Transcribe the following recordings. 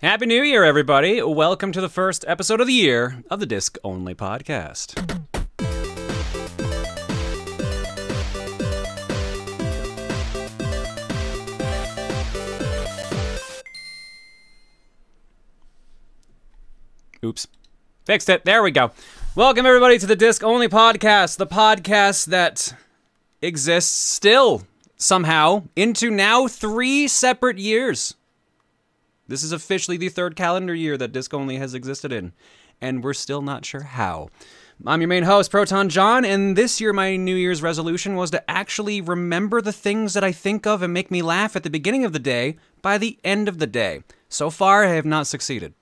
Happy New Year, everybody. Welcome to the first episode of the year of the Disc Only Podcast. Oops. Fixed it. There we go. Welcome, everybody, to the Disc Only Podcast, the podcast that exists still somehow into now three separate years. This is officially the third calendar year that Disc Only has existed in, and we're still not sure how. I'm your main host, Proton Jon, and this year my New Year's resolution was to actually remember the things that I think of and make me laugh at the beginning of the day by the end of the day. So far, I have not succeeded.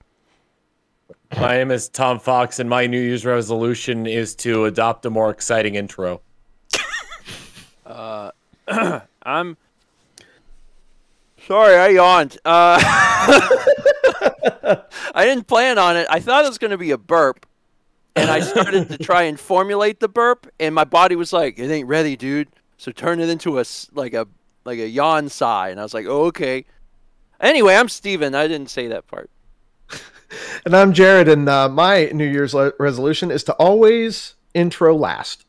My name is Tom Fawkes, and my New Year's resolution is to adopt a more exciting intro. Uh, I'm sorry, I yawned. Uh, I didn't plan on it. I thought it was going to be a burp, and I started to try and formulate the burp, and my body was like, "It ain't ready, dude." So turn it into a like a like a yawn sigh, and I was like, "Oh, okay." Anyway, I'm Stephen. I didn't say that part. And I'm Jared, and uh, my New Year's resolution is to always intro last.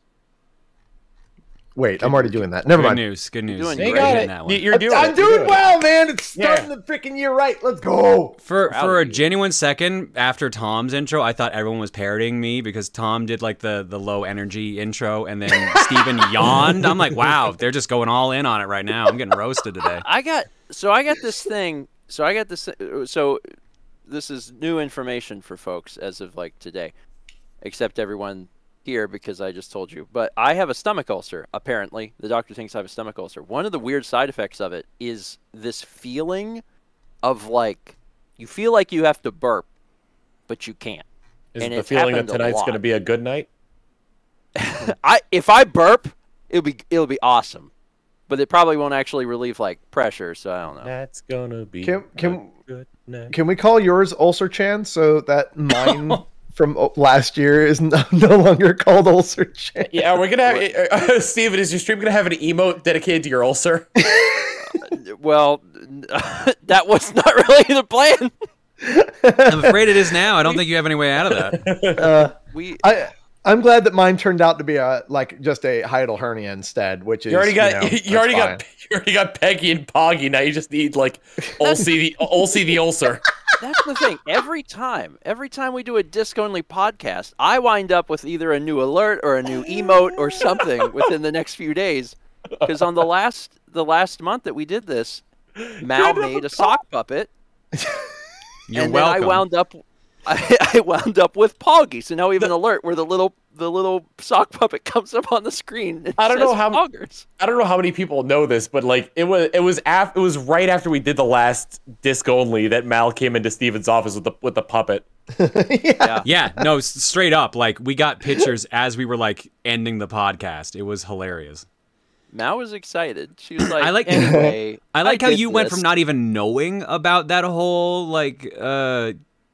Wait, I'm already doing that. Never Good mind. news. Good news. doing You're great. it. that one. You're doing I'm it. You're doing it. well, man. It's Yeah. starting the freaking year right. Let's go. For Proud for a you. genuine second after Tom's intro, I thought everyone was parodying me because Tom did like the the low energy intro and then Stephen yawned. I'm like, wow, they're just going all in on it right now. I'm getting roasted today. I got so I got this thing. So I got this. So this is new information for folks as of like today, except everyone here because I just told you. But I have a stomach ulcer. Apparently, the doctor thinks I have a stomach ulcer. One of the weird side effects of it is this feeling of like you feel like you have to burp, but you can't. Is And it the feeling that tonight's going to be a good night? I if I burp, it'll be it'll be awesome, but it probably won't actually relieve like pressure. So I don't know. That's gonna be Can- can- a good night. Can we call yours Ulcer Chan so that mine from last year is no, no longer called Ulcer Chan? Yeah, we're gonna have uh, Stephen, Is your stream gonna have an emote dedicated to your ulcer? Well, that was not really the plan. I'm afraid it is now. I don't think you have any way out of that. Uh, We I I'm glad that mine turned out to be a like just a hiatal hernia instead, which is You already got know, you, already fine. got you already got Peggy and Poggy. Now you just need like ulcer the Ulcy the ulcer. That's the thing. Every time, every time we do a disc only podcast, I wind up with either a new alert or a new emote or something within the next few days. Because on the last the last month that we did this, Mal made a sock puppet, You're and welcome. then I wound up. I, I wound up with Poggy, so now we have an alert where the little the little sock puppet comes up on the screen. And I don't know how- Poggers. I don't know how many people know this, but like it was it was af- it was right after we did the last disc only that Mal came into Stephen's office with the with the puppet. Yeah. yeah, no, straight up. Like we got pictures as we were like ending the podcast. It was hilarious. Mal was excited. She was like, I like- anyway. I like how did you went from not even knowing about that whole like uh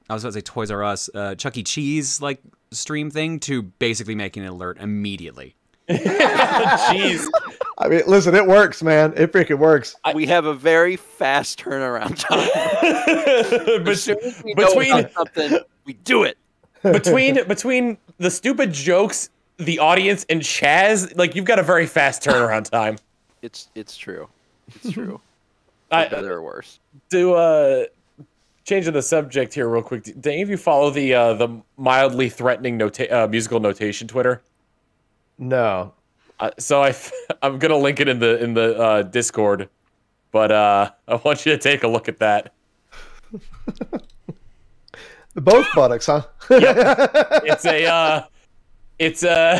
I was about to say Toys R Us, uh, Chuck E. Cheese like stream thing to basically making an alert immediately. Jeez. I mean, listen, it works, man. It freaking works. we have a very fast turnaround time. As soon as we know between about something, we do it. between between the stupid jokes, the audience, and Chaz, like you've got a very fast turnaround time. It's it's true. It's true. I, Better or worse. Do uh changing the subject here real quick. Do any of you follow the uh the mildly threatening nota- uh, musical notation Twitter? No. Uh, so I I'm gonna link it in the in the uh, Discord, but uh I want you to take a look at that. Both buttocks, huh? It's a uh it's a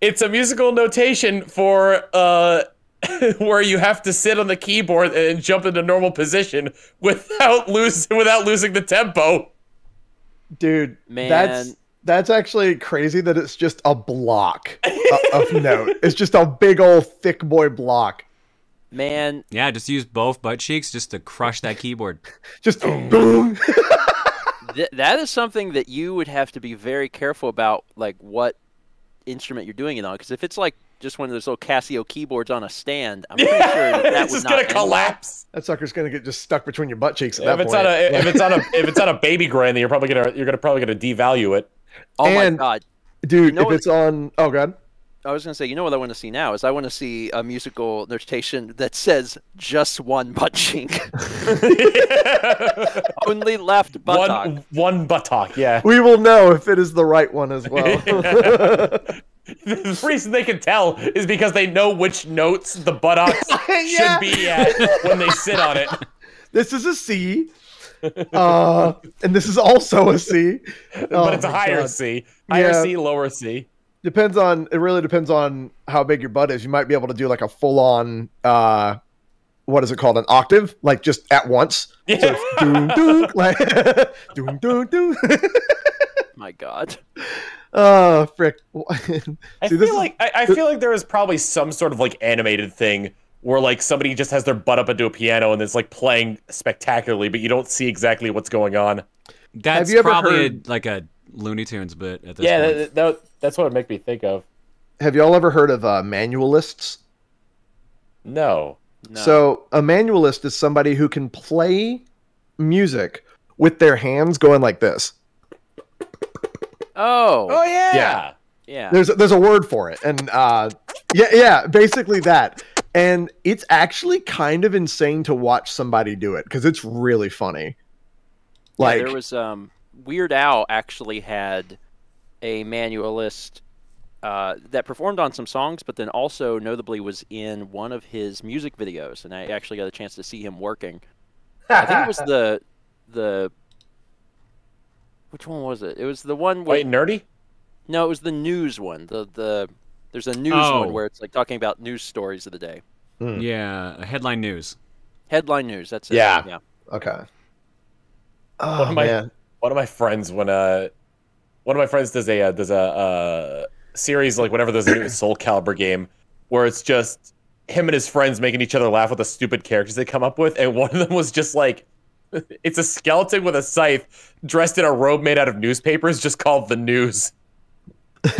it's a musical notation for uh where you have to sit on the keyboard and jump into normal position without lose without losing the tempo. Dude, Man. that's actually crazy that it's just a block uh, of, of note. It's just a big old thick boy block. Man, Yeah, just use both butt cheeks just to crush that keyboard. Just boom. th- that is something that you would have to be very careful about, like what instrument you're doing it on. Because if it's like just one of those little Casio keyboards on a stand, I'm pretty sure that, that it's would just not gonna end well. collapse. That sucker's gonna get just stuck between your butt cheeks at If that it's point. on a if it's on a if it's on a baby grain, then you're probably gonna you're gonna probably gonna devalue it. Oh And- my god! Dude, know if what- it's on, oh god, I was gonna say, you know what I want to see now is I want to see a musical notation that says just one butt cheek, only left buttock. One one buttock, yeah. we will know if it is the right one as well. The reason they can tell is because they know which notes the buttocks Yeah. should be at when they sit on it. this is a C, uh, and this is also a C. but Oh it's a higher God. C. Higher Yeah. C, lower C. Depends on. It really depends on how big your butt is. You might be able to do like a full on. uh what is it called? An octave, like just at once. Yeah. it's doom doom, like doom doom doom. My god! Oh frick! I feel this is- like I, I feel like there is probably some sort of like animated thing where like somebody just has their butt up into a piano and it's like playing spectacularly, but you don't see exactly what's going on. That's you ever probably heard- like a Looney Tunes bit at this Yeah, point. that, that, that's what it make me think of. Have y'all ever heard of uh, manualists? No. No. So a manualist is somebody who can play music with their hands going like this. Oh, Oh yeah. Yeah. yeah. There's there's a word for it, and uh, yeah, yeah, basically that. And it's actually kind of insane to watch somebody do it because it's really funny. Yeah, Like, there was um, Weird Al actually had a manualist uh, that performed on some songs, but then also notably was in one of his music videos, and I actually got a chance to see him working. I think it was the the which one was it? It was the one where Wait, nerdy? no, it was the news one. The the there's a news Oh. one where it's like talking about news stories of the day. yeah, headline news. Headline news. That's it. Yeah. Yeah. okay. One Oh of my man, one of my friends when uh one of my friends does a uh, does a uh series like whenever there's a new Soul Calibur game where it's just him and his friends making each other laugh with the stupid characters they come up with, and one of them was just like it's a skeleton with a scythe dressed in a robe made out of newspapers, just called the news.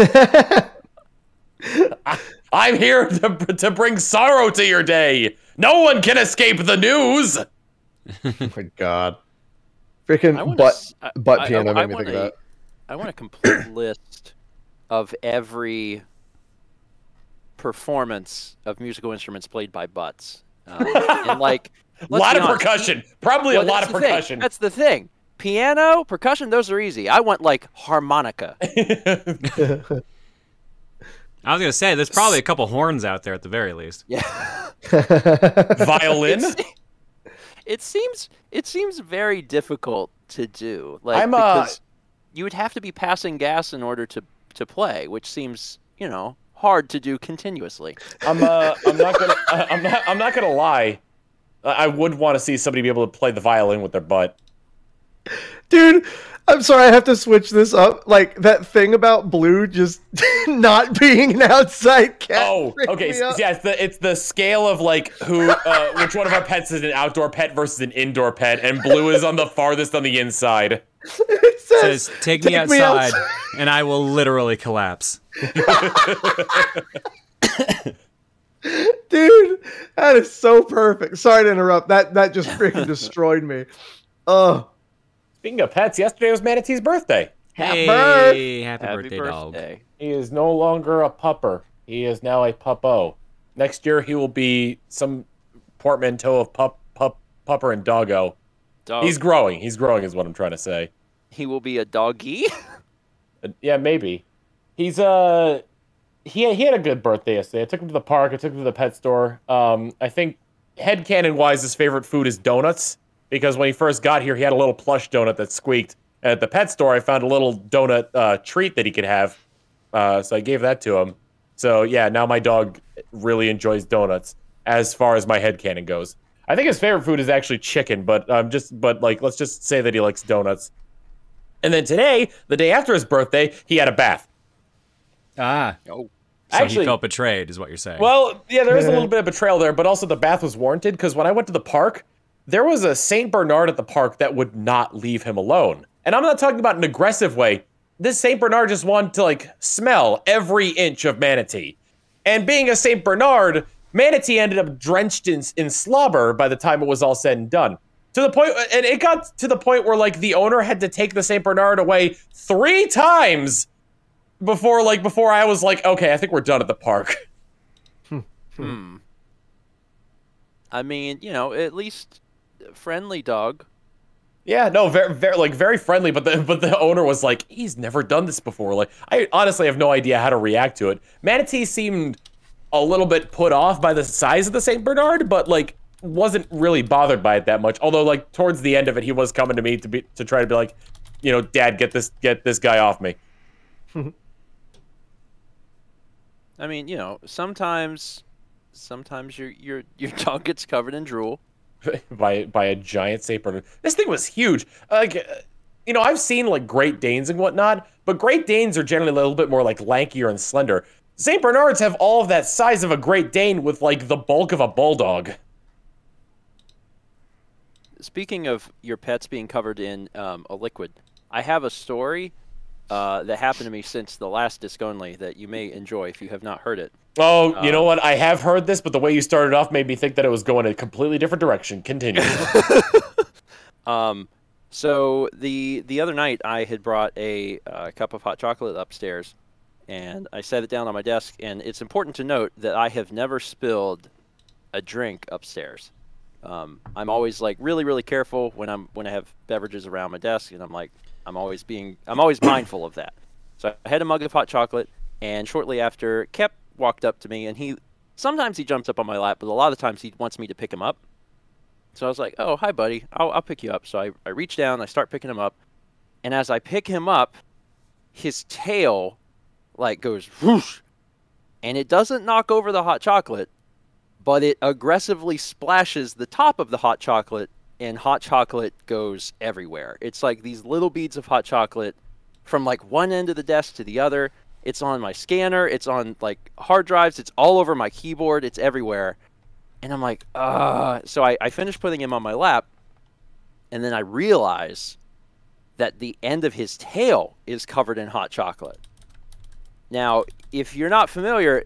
I'm here to, to bring sorrow to your day. No one can escape the news. oh my god, freaking butt I, butt I- piano I, made I me want think of that. I want a complete list of every performance of musical instruments played by butts. Um, and like, A lot of honest, percussion. Probably well, a lot of the thing. percussion. That's the thing. Piano, percussion, those are easy. I want like harmonica. I was gonna say there's probably a couple horns out there at the very least. Yeah. Violin. it seems it seems very difficult to do. Like I'm, uh, because you would have to be passing gas in order to to play, which seems, you know, hard to do continuously. I'm uh, I'm not gonna I'm not I'm not gonna lie. I I would want to see somebody be able to play the violin with their butt. Dude, I'm sorry, I have to switch this up. Like that thing about Blue just not being an outside cat. Oh, okay. me s- out. Yeah, it's the it's the scale of like who uh, which one of our pets is an outdoor pet versus an indoor pet, and blue is on the farthest on the inside. It says, Says, "Take me "Take me outside, outside." and I will literally collapse." dude, that is so perfect. Sorry to interrupt. That that just freaking destroyed me. Oh, Speaking of pets, yesterday was Manatee's birthday. Hey, birth- happy, Happy birthday, dog. He is no longer a pupper. He is now a puppo. Next year he will be some portmanteau of pup pup pupper and doggo. Dog. He's growing. He's growing is what I'm trying to say. he will be a doggy. Uh, Yeah, maybe. He's uh he he had a good birthday yesterday. I took him to the park. I took him to the pet store. Um, I think headcanon wise, his favorite food is donuts because when he first got here, he had a little plush donut that squeaked. At the pet store, I found a little donut uh, treat that he could have, uh, so I gave that to him. So yeah, now my dog really enjoys donuts as far as my head headcanon goes. I think his favorite food is actually chicken, but um, just but like let's just say that he likes donuts. And then today, the day after his birthday, he had a bath. Ah, Oh. so Actually- he felt betrayed, is what you're saying. Well, yeah, there is a little bit of betrayal there, but also the bath was warranted because when I went to the park, there was a Saint Bernard at the park that would not leave him alone. And I'm not talking about an aggressive way. This Saint Bernard just wanted to like smell every inch of manatee. And being a Saint Bernard, Manatee ended up drenched in, in slobber by the time it was all said and done. To the point, and it got to the point where like the owner had to take the Saint Bernard away three times before like before I was like, okay, I think we're done at the park. Hmm. I mean, you know, at least friendly dog. Yeah, no, very, very, like very friendly, but the but the owner was like, he's never done this before. Like, I honestly have no idea how to react to it. Manatee seemed a little bit put off by the size of the Saint Bernard, but like wasn't really bothered by it that much. Although, like towards the end of it, he was coming to me to be to try to be like, you know, Dad, get this get this guy off me. I mean, you know, sometimes, sometimes your your your dog gets covered in drool. by by a giant Saint Bernard. This thing was huge. Like, uh, you know, I've seen like Great Danes and whatnot, but Great Danes are generally a little bit more like lankier and slender. Saint Bernards have all of that size of a Great Dane with like the bulk of a bulldog. Speaking of your pets being covered in um, a liquid, I have a story uh, that happened to me since the last disc only that you may enjoy if you have not heard it. Oh, you know what? I have heard this, but the way you started off made me think that it was going a completely different direction. Continue. Um, so the the other night I had brought a uh, cup of hot chocolate upstairs, and I set it down on my desk. And it's important to note that I have never spilled a drink upstairs. Um, I'm always like really really careful when I'm when I have beverages around my desk, and I'm like I'm always being I'm always mindful of that. So I had a mug of hot chocolate, and shortly after, Kep walked up to me, and he sometimes he jumps up on my lap, but a lot of times he wants me to pick him up. So I was like, "Oh, hi, buddy. I'll, I'll pick you up." So I, I reach down, I start picking him up, and as I pick him up, his tail like goes whoosh, and it doesn't knock over the hot chocolate, but it aggressively splashes the top of the hot chocolate, and hot chocolate goes everywhere. It's like these little beads of hot chocolate from like one end of the desk to the other. It's on my scanner. It's on like hard drives. It's all over my keyboard. It's everywhere. And I'm like, uh. So I, I finish putting him on my lap. And then I realize that the end of his tail is covered in hot chocolate. Now, if you're not familiar,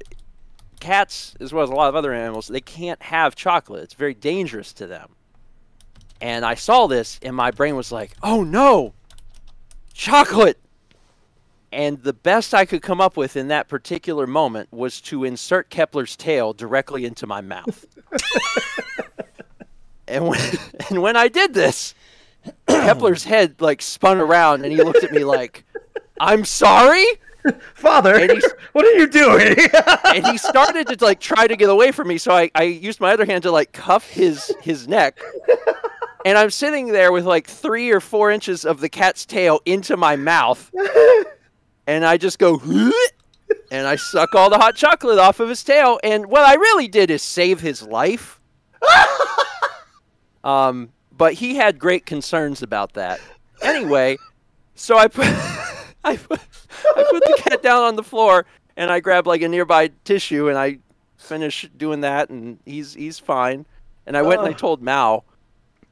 cats, as well as a lot of other animals, they can't have chocolate. It's very dangerous to them. And I saw this, and my brain was like, oh no, chocolate! And the best I could come up with in that particular moment was to insert Kepler's tail directly into my mouth. and when and when I did this, Kepler's head like spun around and he looked at me like, "I'm sorry." Father, what are you doing? And he started to like try to get away from me, so I, I used my other hand to like cuff his his neck. And I'm sitting there with like three or four inches of the cat's tail into my mouth. And I just go, and I suck all the hot chocolate off of his tail. And what I really did is save his life. um, but he had great concerns about that. Anyway, so I put, I put, I put the cat down on the floor, and I grab like a nearby tissue, and I finish doing that, and he's he's fine. And I went and I told Mal,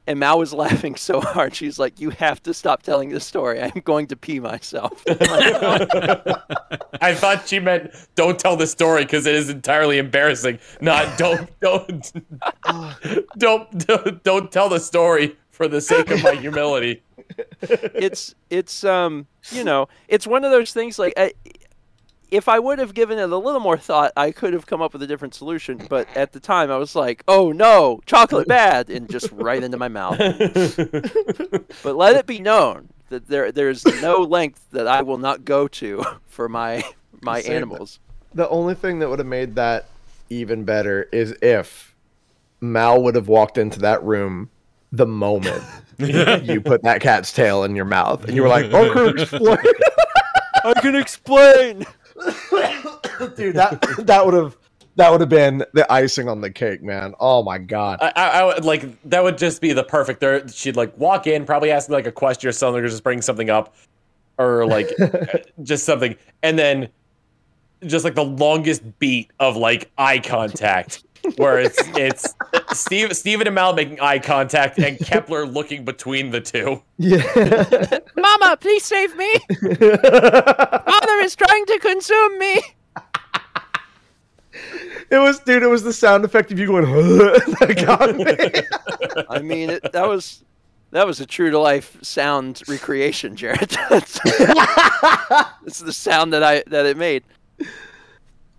and Mal was laughing so hard. She's like, "You have to stop telling this story. I'm going to pee myself." I thought she meant don't tell the story because it is entirely embarrassing. Not don't don't don't don't don't tell the story for the sake of my humility. it's it's um you know it's one of those things like I, if I would have given it a little more thought, I could have come up with a different solution. But at the time, I was like, "Oh no, chocolate bad," and just right into my mouth. but let it be known that there there's no length that I will not go to for my my Same. animals. the only thing that would have made that even better is if Mal would have walked into that room the moment you put that cat's tail in your mouth, and you were like, "Oh, can explain." I can explain. Dude, that that would have that would have been the icing on the cake, man. Oh my god. I, I, I would like that would just be the perfect. There, she'd like walk in, probably ask me like a question or something, or just bring something up, or like just something, and then just like the longest beat of like eye contact, where it's it's Steve, Stephen and Mal making eye contact, and Kepler looking between the two. Yeah. Mama, please save me. Father is trying to consume me. It was, dude. It was the sound effect of you going. that got me. I mean, it, that was that was a true to life sound recreation, Jared. That's, it's the sound that I that it made.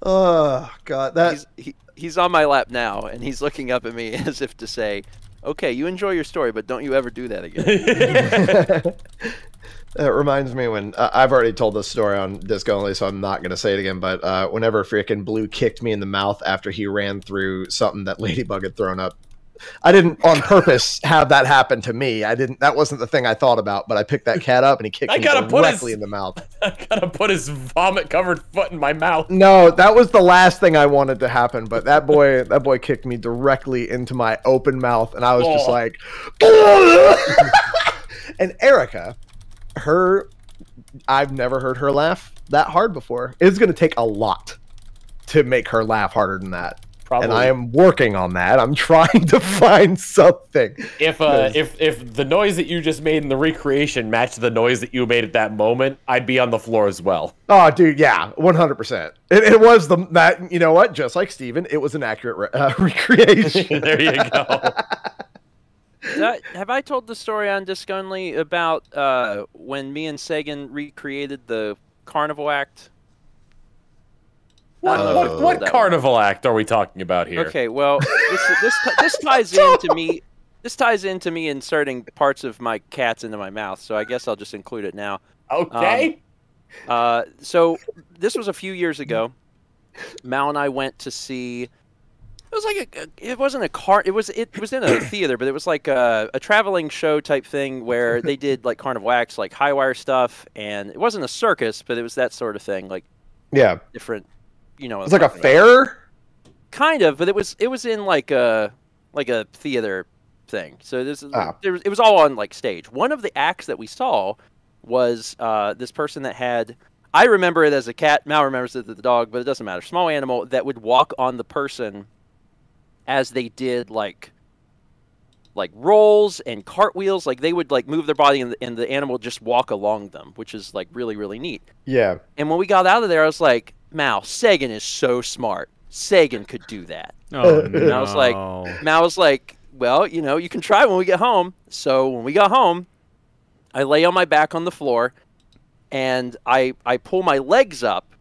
oh god, that He's he, he's on my lap now, and he's looking up at me as if to say, "Okay, you enjoy your story, but don't you ever do that again." It reminds me when uh, I've already told this story on Disc Only, so I'm not going to say it again. But uh, whenever freaking Blue kicked me in the mouth after he ran through something that Ladybug had thrown up, I didn't on purpose have that happen to me. I didn't. That wasn't the thing I thought about. But I picked that cat up and he kicked I me put his- directly in the mouth. I gotta put his vomit covered foot in my mouth. No, that was the last thing I wanted to happen. But that boy, that boy kicked me directly into my open mouth, and I was just Oh. like, and Erica, her, I've never heard her laugh that hard before. It's going to take a lot to make her laugh harder than that. Probably. And I am working on that. I'm trying to find something. If uh, if if the noise that you just made in the recreation matched the noise that you made at that moment, I'd be on the floor as well. Oh, dude, yeah, 100%. It, it was the that you know what? Just like Stephen, it was an accurate re- uh, recreation. there you go. I- have I told the story on Disc Only about uh, when me and Sagan recreated the Carnival Act? What, Uh, what, what that- carnival act are we talking about here? Okay, well, this this this ties into me. This ties into me inserting parts of my cats into my mouth, so I guess I'll just include it now. Okay. Uh, so this was a few years ago. Mal and I went to see. It was like a. It wasn't a car. It was. It was in a theater, but it was like a, a traveling show type thing where they did like carnival acts, like high wire stuff, and it wasn't a circus, but it was that sort of thing, like yeah, different. You know, it's like a fair. kind of, but it was it was in like a like a theater thing. So this is Ah. there was, it was all on like stage. One of the acts that we saw was uh, this person that had I remember it as a cat. Mal remembers it as the dog, but it doesn't matter. Small animal that would walk on the person as they did like like rolls and cartwheels. Like they would like move their body and the, and the animal would just walk along them, which is like really really neat. Yeah. And when we got out of there, I was like, Mal, Sagan is so smart. Sagan could do that. Oh And I was like, no. Mal was like, well, you know, you can try when we get home. So when we got home, I lay on my back on the floor and I I pull my legs up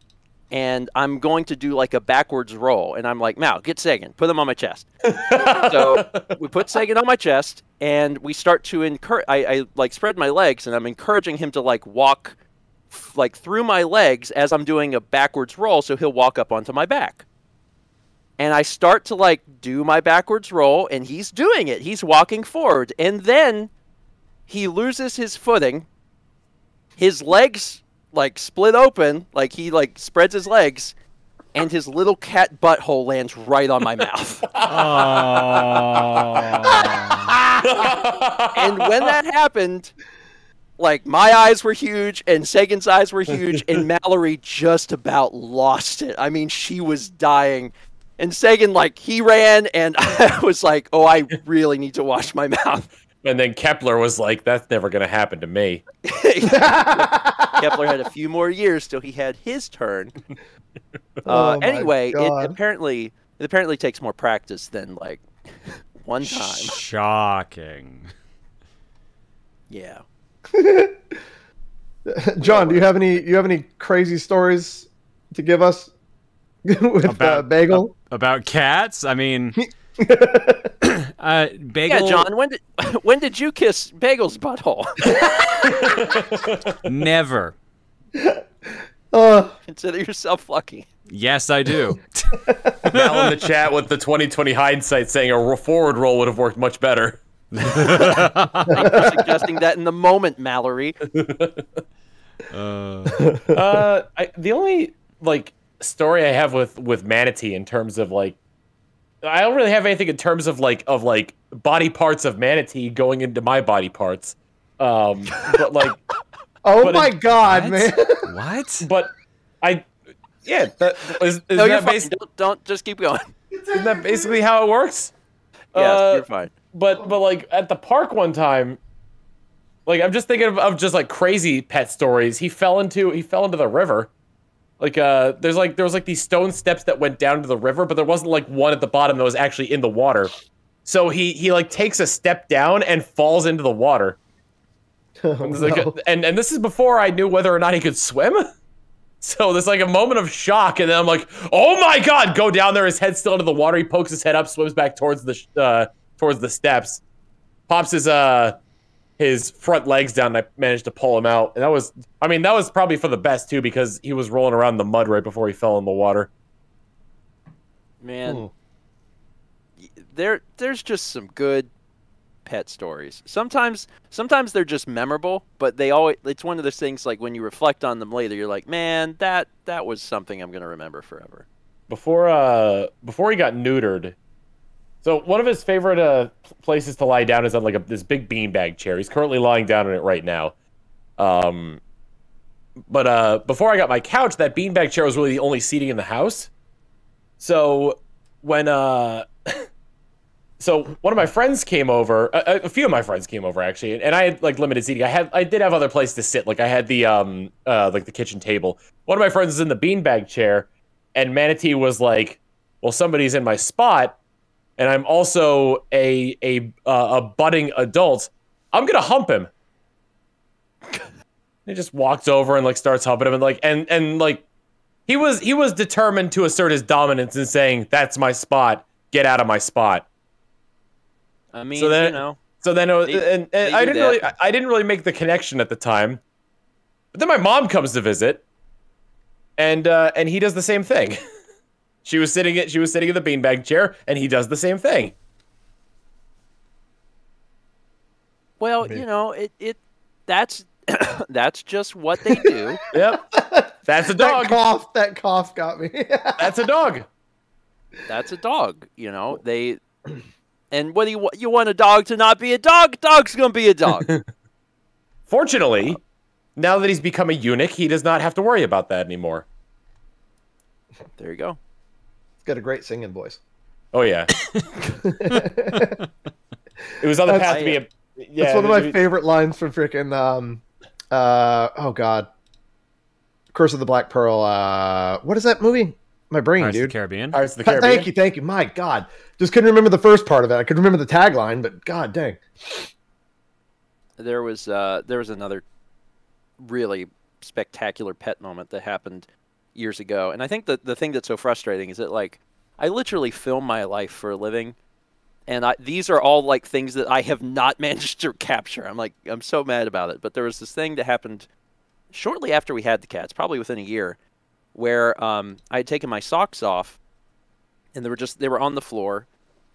and I'm going to do like a backwards roll. And I'm like, Mal, get Sagan, put him on my chest. so we put Sagan on my chest and we start to encourage, I, I like spread my legs and I'm encouraging him to like walk f- like through my legs as I'm doing a backwards roll so he'll walk up onto my back and I start to like do my backwards roll, and he's doing it. He's walking forward, and then he loses his footing. His legs like split open, like he like spreads his legs, and his little cat butthole lands right on my mouth. Oh. and when that happened, like my eyes were huge, and Sagan's eyes were huge, and Mallory just about lost it. I mean, she was dying. And Sagan, like, he ran, and I was like, oh, I really need to wash my mouth. and then Kepler was like, "That's never gonna happen to me." Kepler had a few more years till he had his turn. Oh Uh, my anyway, it apparently it apparently takes more practice than like one time. Shocking. Yeah. Jon, do you have any? You have any crazy stories to give us with uh, About- Bagel? About cats? I mean, uh, Bagel. Yeah, Jon. When did when did you kiss Bagel's butthole? Never. Uh, Consider yourself lucky. Yes, I do. Mal in the chat with the 2020 hindsight saying a forward roll would have worked much better. You're suggesting that in the moment, Mallory. Uh, uh, I, the only like story I have with with manatee in terms of like, I don't really have anything in terms of like of like body parts of manatee going into my body parts. Um, but like, oh But my it- God, what? man! what? but I, yeah, that is, is No, you're that fine. Don't, don't just keep going. isn't that basically how it works? Yes, Uh, you're fine. But but like at the park one time like i'm just thinking of, of just like crazy pet stories he fell into he fell into the river like uh there's like there was like these stone steps that went down to the river, but there wasn't like one at the bottom that was actually in the water. So he he like takes a step down and falls into the water. Oh, And, like a- no. and and this is before I knew whether or not he could swim. So there's like a moment of shock, and then I'm like, "Oh my god!" Go down there. His head's still into the water. He pokes his head up, swims back towards the sh- uh, towards the steps, pops his uh his front legs down. And I managed to pull him out, and that was, I mean, that was probably for the best too, because he was rolling around in the mud right before he fell in the water. Man, Hmm. there there's just some good pet stories. Sometimes sometimes they're just memorable, but they always it's one of those things like when you reflect on them later, you're like, man, that that was something I'm gonna remember forever. before uh before he got neutered. So one of his favorite uh places to lie down is on like a, this big beanbag chair. He's currently lying down on it right now. Um, but uh before I got my couch, that beanbag chair was really the only seating in the house. So when uh so one of my friends came over, a, a few of my friends came over actually, and I had like limited seating. I had I did have other place to sit. Like I had the um uh like the kitchen table. One of my friends was in the beanbag chair, and Manatee was like, "Well, somebody's in my spot, and I'm also a a uh, a budding adult. I'm gonna hump him." he just walks over and like starts humping him, and like and and like he was he was determined to assert his dominance and saying, "That's my spot. Get out of my spot." I mean, So then- you know, So then, it was, They- and, and I didn't that. really, I didn't really make the connection at the time. But then my mom comes to visit, and uh, and he does the same thing. she was sitting at, she was sitting in the beanbag chair, and he does the same thing. well, you know, it it that's that's just what they do. Yep, that's a that dog. cough, that cough got me. That's a dog. that's a dog. You know, they. And whether you you want a dog to not be a dog? Dog's gonna be a dog. Fortunately, now that he's become a eunuch, he does not have to worry about that anymore. there you go. It's got a great singing voice. Oh yeah. it was on the That's- path to be a. Yeah, That's one of my it- favorite lines from freaking um uh oh god. Curse of the Black Pearl, uh what is that movie? My brain, Pirates of the dude. Caribbean. Pirates of the Caribbean. Thank you, thank you. My God. Just couldn't remember the first part of it. I could remember the tagline, but god dang. there was uh, there was another really spectacular pet moment that happened years ago, and I think that the thing that's so frustrating is that like I literally film my life for a living, and I, these are all like things that I have not managed to capture. I'm like I'm so mad about it. But there was this thing that happened shortly after we had the cats, probably within a year, where um, I had taken my socks off, and they were just they were on the floor,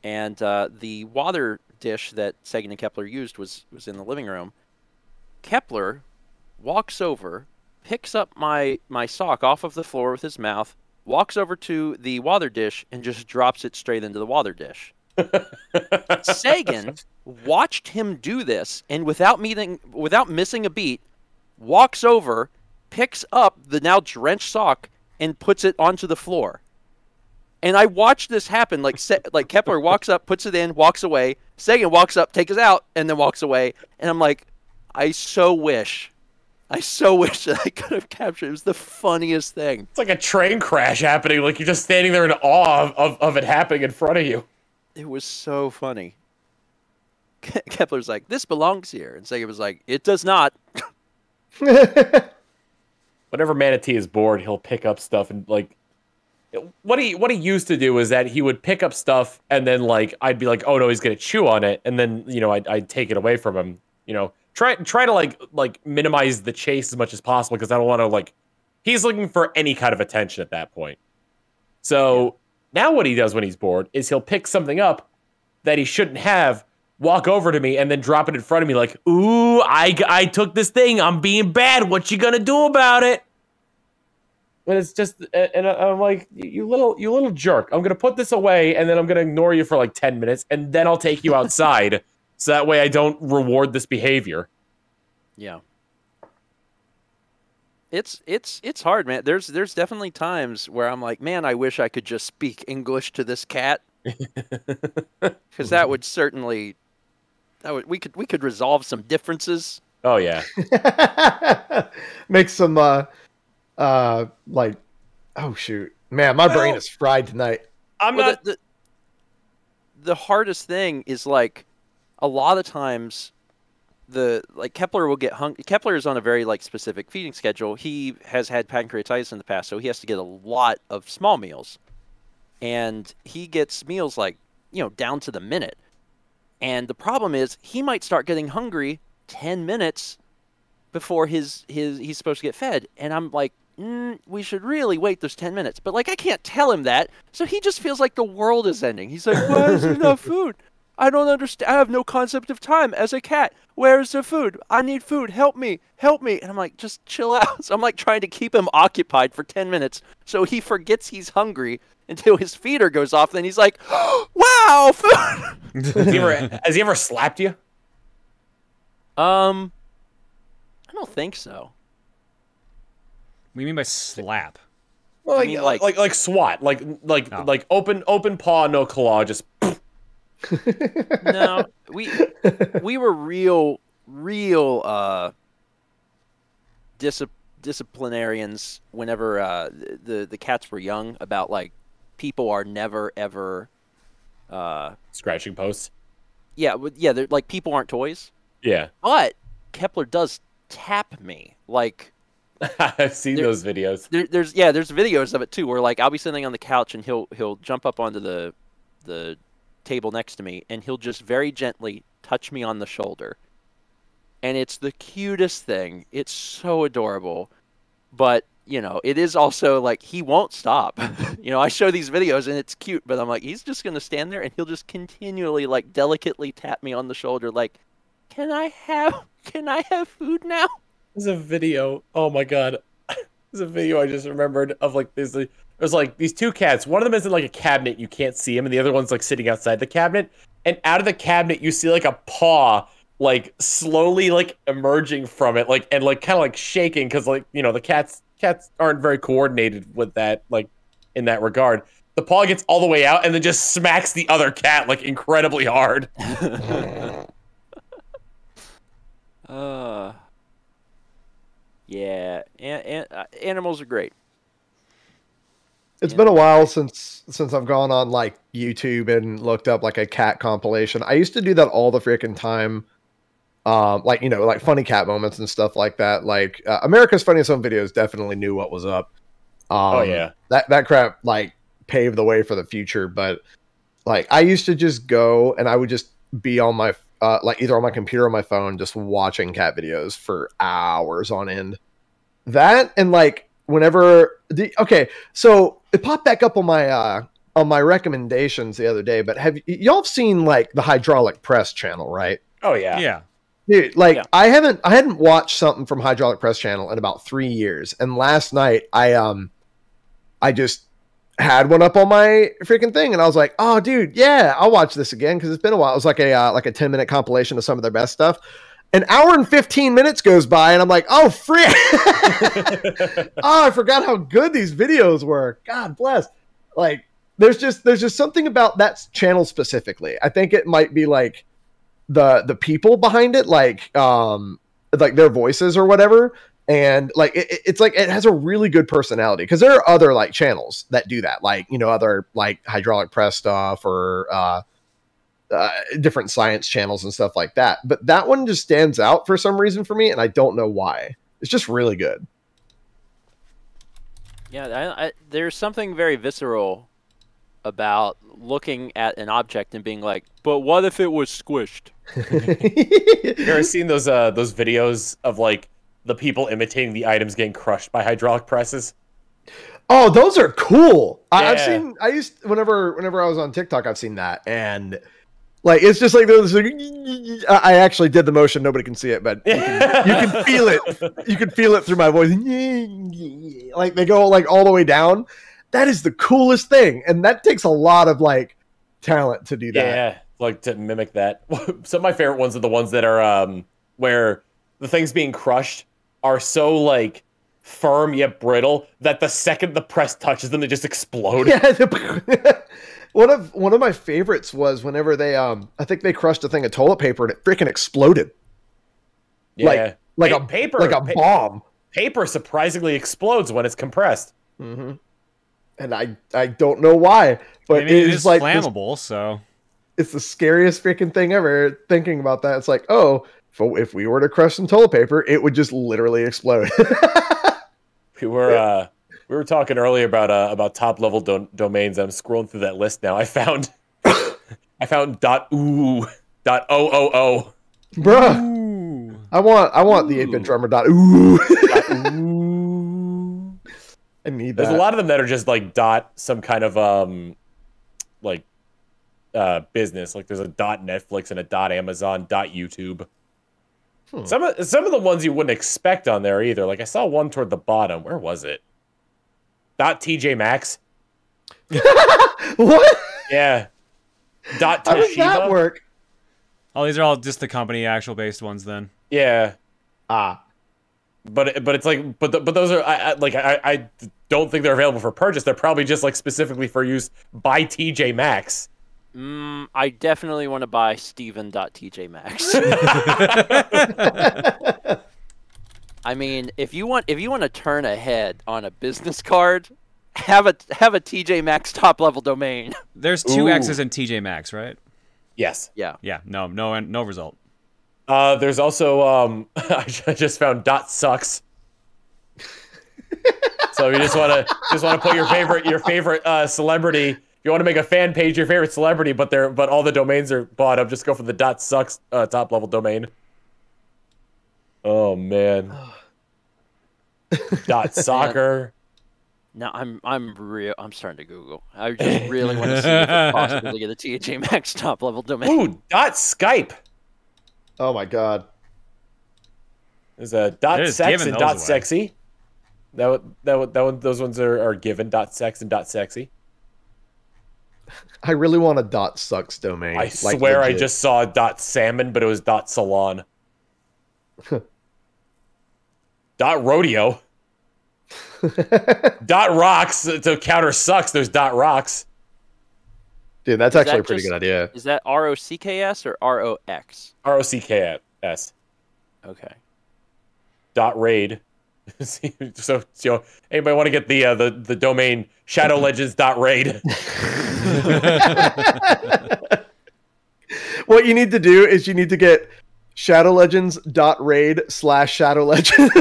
and uh, the water dish that Sagan and Kepler used was was in the living room. Kepler walks over, picks up my my sock off of the floor with his mouth, walks over to the water dish, and just drops it straight into the water dish. Sagan watched him do this, and without meeting, without missing a beat, walks over, picks up the now drenched sock, and puts it onto the floor. And I watched this happen. Like like Kepler walks up, puts it in, walks away. Sagan walks up, takes it out, and then walks away. And I'm like, I so wish, I so wish that I could have captured. It was the funniest thing. It's like a train crash happening. Like you're just standing there in awe of, of, of it happening in front of you. It was so funny. Ke- Kepler's like, this belongs here, and Sagan was like, it does not. Whenever Manatee is bored, he'll pick up stuff and like what he what he used to do is that he would pick up stuff and then like I'd be like, oh no, he's gonna chew on it, and then you know I'd, I'd take it away from him. You know, try try to like like minimize the chase as much as possible because I don't want to like he's looking for any kind of attention at that point. So now what he does when he's bored is he'll pick something up that he shouldn't have, walk over to me, and then drop it in front of me like, "Ooh, I I took this thing. I'm being bad. What you gonna do about it?" But it's just, and I'm like, "You little you little jerk. I'm gonna put this away, and then I'm gonna ignore you for like ten minutes, and then I'll take you outside, so that way I don't reward this behavior." Yeah. It's it's it's hard, man. There's there's definitely times where I'm like, man, I wish I could just speak English to this cat, because that would certainly, that would we could we could resolve some differences. Oh yeah, Make some uh uh like Oh shoot, man, my brain Well- is fried tonight. I'm Well, not. the, the, the hardest thing is like a lot of times the like Kepler will get hung. Kepler is on a very like specific feeding schedule. He has had pancreatitis in the past, so he has to get a lot of small meals, and he gets meals like you know down to the minute. And the problem is he might start getting hungry ten minutes before his his he's supposed to get fed, and I'm like. Mm, we should really wait those 10 minutes. But, like, I can't tell him that. So he just feels like the world is ending. He's like, why is there not food? I don't understand. I have no concept of time as a cat. Where is the food? I need food. Help me. Help me. And I'm like, just chill out. So I'm like trying to keep him occupied for 10 minutes so he forgets he's hungry until his feeder goes off. Then he's like, wow, food. Has he ever, has he ever slapped you? Um, I don't think so. What do you mean by slap? Well, like, mean, like, like- like, like SWAT, like, like, Oh. like open, open paw, no claw, just. No, we we were real, real uh, discip- disciplinarians whenever uh, the the cats were young. About like people are never ever, uh, Scratching posts. yeah, yeah. They're like people aren't toys. Yeah, But Kepler does tap me like. I've seen There- those videos. There, there's yeah, there's videos of it too, where like I'll be sitting on the couch and he'll he'll jump up onto the the table next to me and he'll just very gently touch me on the shoulder, and it's the cutest thing. It's so adorable, but you know it is also like he won't stop. you know I show these videos and it's cute, but I'm like he's just gonna stand there and he'll just continually like delicately tap me on the shoulder, like, can I have can I have food now? There's a video. Oh my god. There's a video I just remembered of like like there's like these two cats. One of them is in like a cabinet, you can't see him, and the other one's like sitting outside the cabinet. And out of the cabinet, you see like a paw like slowly like emerging from it, like and like kind of like shaking because like you know the cats cats aren't very coordinated with that like in that regard. The paw gets all the way out and then just smacks the other cat like incredibly hard. Uh, yeah, an- an- uh, animals are great. It's been a while since since I've gone on like YouTube and looked up like a cat compilation. I used to do that all the freaking time. Um, like you know, like funny cat moments and stuff like that. Like uh, America's Funniest Home Videos definitely knew what was up. Um, Oh, yeah. that that crap like paved the way for the future. But like I used to just go and I would just be on my uh, like either on my computer or my phone, just watching cat videos for hours on end. That and like whenever the okay, so it popped back up on my uh on my recommendations the other day. But have y- y'all seen like the hydraulic press channel, right? Oh yeah. Yeah. Dude, like Yeah. I haven't I hadn't watched something from Hydraulic Press Channel in about three years, and last night I um I just had one up on my freaking thing, and I was like, oh, dude, yeah, I'll watch this again because it's been a while. It was like a uh, like a ten minute compilation of some of their best stuff. An hour and fifteen minutes goes by, and I'm like, oh, frick! oh, I forgot how good these videos were. God bless. Like, there's just there's just something about that channel specifically. I think it might be like the the people behind it like um like their voices or whatever and like it, it- it's like it has a really good personality because there are other like channels that do that like you know other like hydraulic press stuff or uh, uh different science channels and stuff like that but that one just stands out for some reason for me and i don't know why it's just really good Yeah, I, I, there's something very visceral about looking at an object and being like, "But what if it was squished?" You ever seen those uh those videos of like the people imitating the items getting crushed by hydraulic presses? Oh, those are cool. I, I've seen. I used whenever whenever I was on TikTok, I've seen that, and like it's just like those. I I actually did the motion. Nobody can see it, but you can, you can feel it. You can feel it through my voice. Like they go like all the way down. That is the coolest thing, and that takes a lot of like talent to do that. Yeah, like to mimic that. Some of my favorite ones are the ones that are um where the things being crushed are so like firm yet brittle that the second the press touches them, they just explode. Yeah. the- one of one of my favorites was whenever they um I think they crushed a thing of toilet paper and it freaking exploded Yeah. like Pa- a paper, like a pa- bomb. paper surprisingly explodes when it's compressed. hmm and I I don't know why, but I mean, it it's is like this- so it's the scariest freaking thing ever. Thinking about that, it's like, oh, if, if we were to crush some toilet paper, it would just literally explode. We were uh, we were talking earlier about uh, about top level do- domains. I'm scrolling through that list now. I found I found dot ooh dot o o o. Bruh, Ooh. I want I want the eight bit drummer dot ooh. Ooh. I need that. There's a lot of them that are just like dot some kind of um like uh business. Like there's a dot Netflix and a dot Amazon dot YouTube. Hmm. Some of some of the ones you wouldn't expect on there either. Like I saw one toward the bottom. Where was it? Dot TJ Maxx. what? Yeah. Dot How does that work? Oh, these are all just the company actual based ones then. Yeah. Ah, But but it's like but the, but those are I, I like I I don't think they're available for purchase. They're probably just like specifically for use by TJ Maxx. Mm, I definitely want to buy Stephen.tj Maxx. I mean, if you want if you want to turn a head on a business card, have a have a TJ Maxx top level domain. There's two Ooh. X's in TJ Maxx, right? Yes. yeah. Yeah, no, no, no result. Uh, there's also um, I just found dot sucks. so if you just want to just want to put your favorite your favorite uh, celebrity, if you want to make a fan page your favorite celebrity, but they're but all the domains are bought up, just go for the dot sucks uh, top level domain. Oh man. dot soccer. Now I'm I'm real I'm starting to Google. I just really want to see if it's possible to get a TJ Maxx top level domain. Ooh, dot Skype. oh my god. There's a dot They're sex and dot away. sexy. That that that one, those ones are, are given. Dot sex and dot sexy. I really want a dot sucks domain. I like, swear I just saw dot salmon, but it was dot salon. dot rodeo. dot rocks to counter sucks. There's dot rocks. Dude, that's Is actually that a pretty just- good idea. Is that R O C K S or R O X? R O C K S. Okay. Dot raid. so, so anybody want to get the uh, the the domain Shadow Legends dot raid? What you need to do is you need to get Shadow Legends dot raid slash Shadow Legend.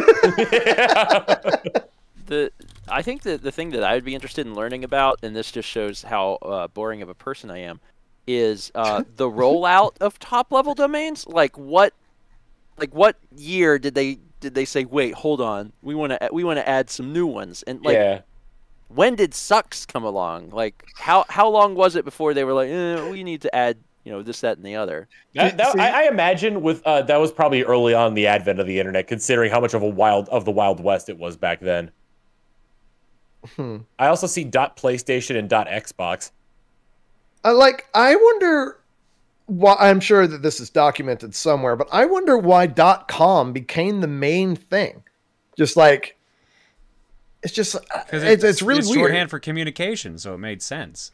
The I think that the thing that I would be interested in learning about, and this just shows how uh, boring of a person I am, is uh, the rollout of top level domains. Like what, like what year did they did they say, wait, hold on, we want to we want to add some new ones, and like yeah. when did sucks come along? Like how how long was it before they were like, eh, we need to add you know this that and the other? That, that, See- I, I imagine with uh, that was probably early on the advent of the internet, considering how much of a wild of the wild west it was back then. Hmm. I also see dot PlayStation and dot Xbox. I like I wonder why I'm sure that this is documented somewhere, but I wonder why dot com became the main thing. Just like it's just Because it's, it's really weird. shorthand for communication, so it made sense.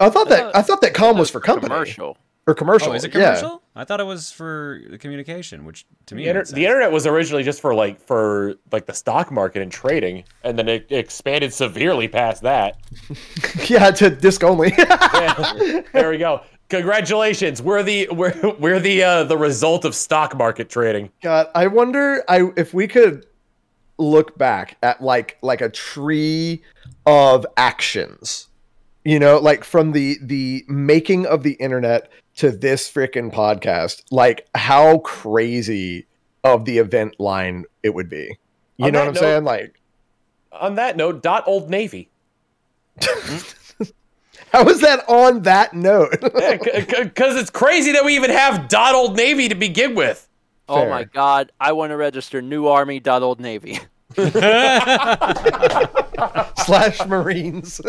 I thought that Uh, I thought that com was for company Commercial. or commercial. Oh, is it yeah. commercial? I thought it was for the communication, which to me The, inter- the internet was originally just for like for like the stock market and trading, and then it expanded severely past that. yeah, to disc only. Yeah, there we go. Congratulations, we're the we're we're the uh, the result of stock market trading. God, I wonder I if we could look back at like like a tree of actions. You know, like from the the making of the internet to this freaking podcast, like how crazy of the event line it would be. You On know what I'm note- saying? Like On that note, dot Old Navy. how is that on that note? Because it's crazy that we even have dot Old Navy to begin with. Oh my God! I want to register new army dot old navy. Slash Marines.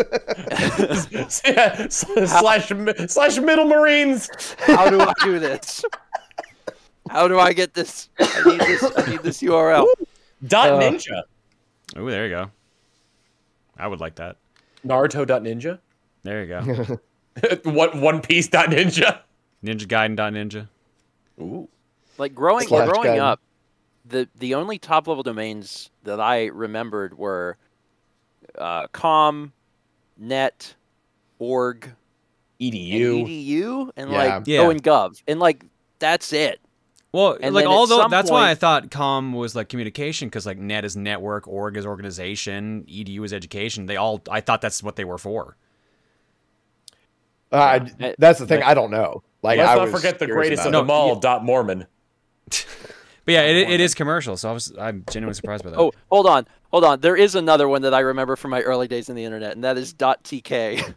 Yeah, slash slash middle Marines. How do I do this? How do I get this? I need this. I need this URL. Dot Uh, Ninja. Oh, there you go. I would like that. Naruto dot Ninja. There you go. what One Piece dot Ninja. Ninja Gaiden dot Ninja. Ooh. Like growing Slash growing guide. up, the the only top level domains that I remembered were uh, com, net, org, and EDU. edu, and Yeah. like Yeah. oh, and gov, and like that's it. Well, And like then although some that's why I thought com was like communication because like net is network, org is organization, edu is education. They all I thought that's what they were for. Uh, Yeah. I- that's the thing. I don't know. Like, Let's I not was forget the greatest of about them No, all, yeah. Dot Mormon. But yeah, it, it is commercial, so I was I'm genuinely surprised by that. Oh, hold on, hold on. There is another one that I remember from my early days in the internet, and that is .tk.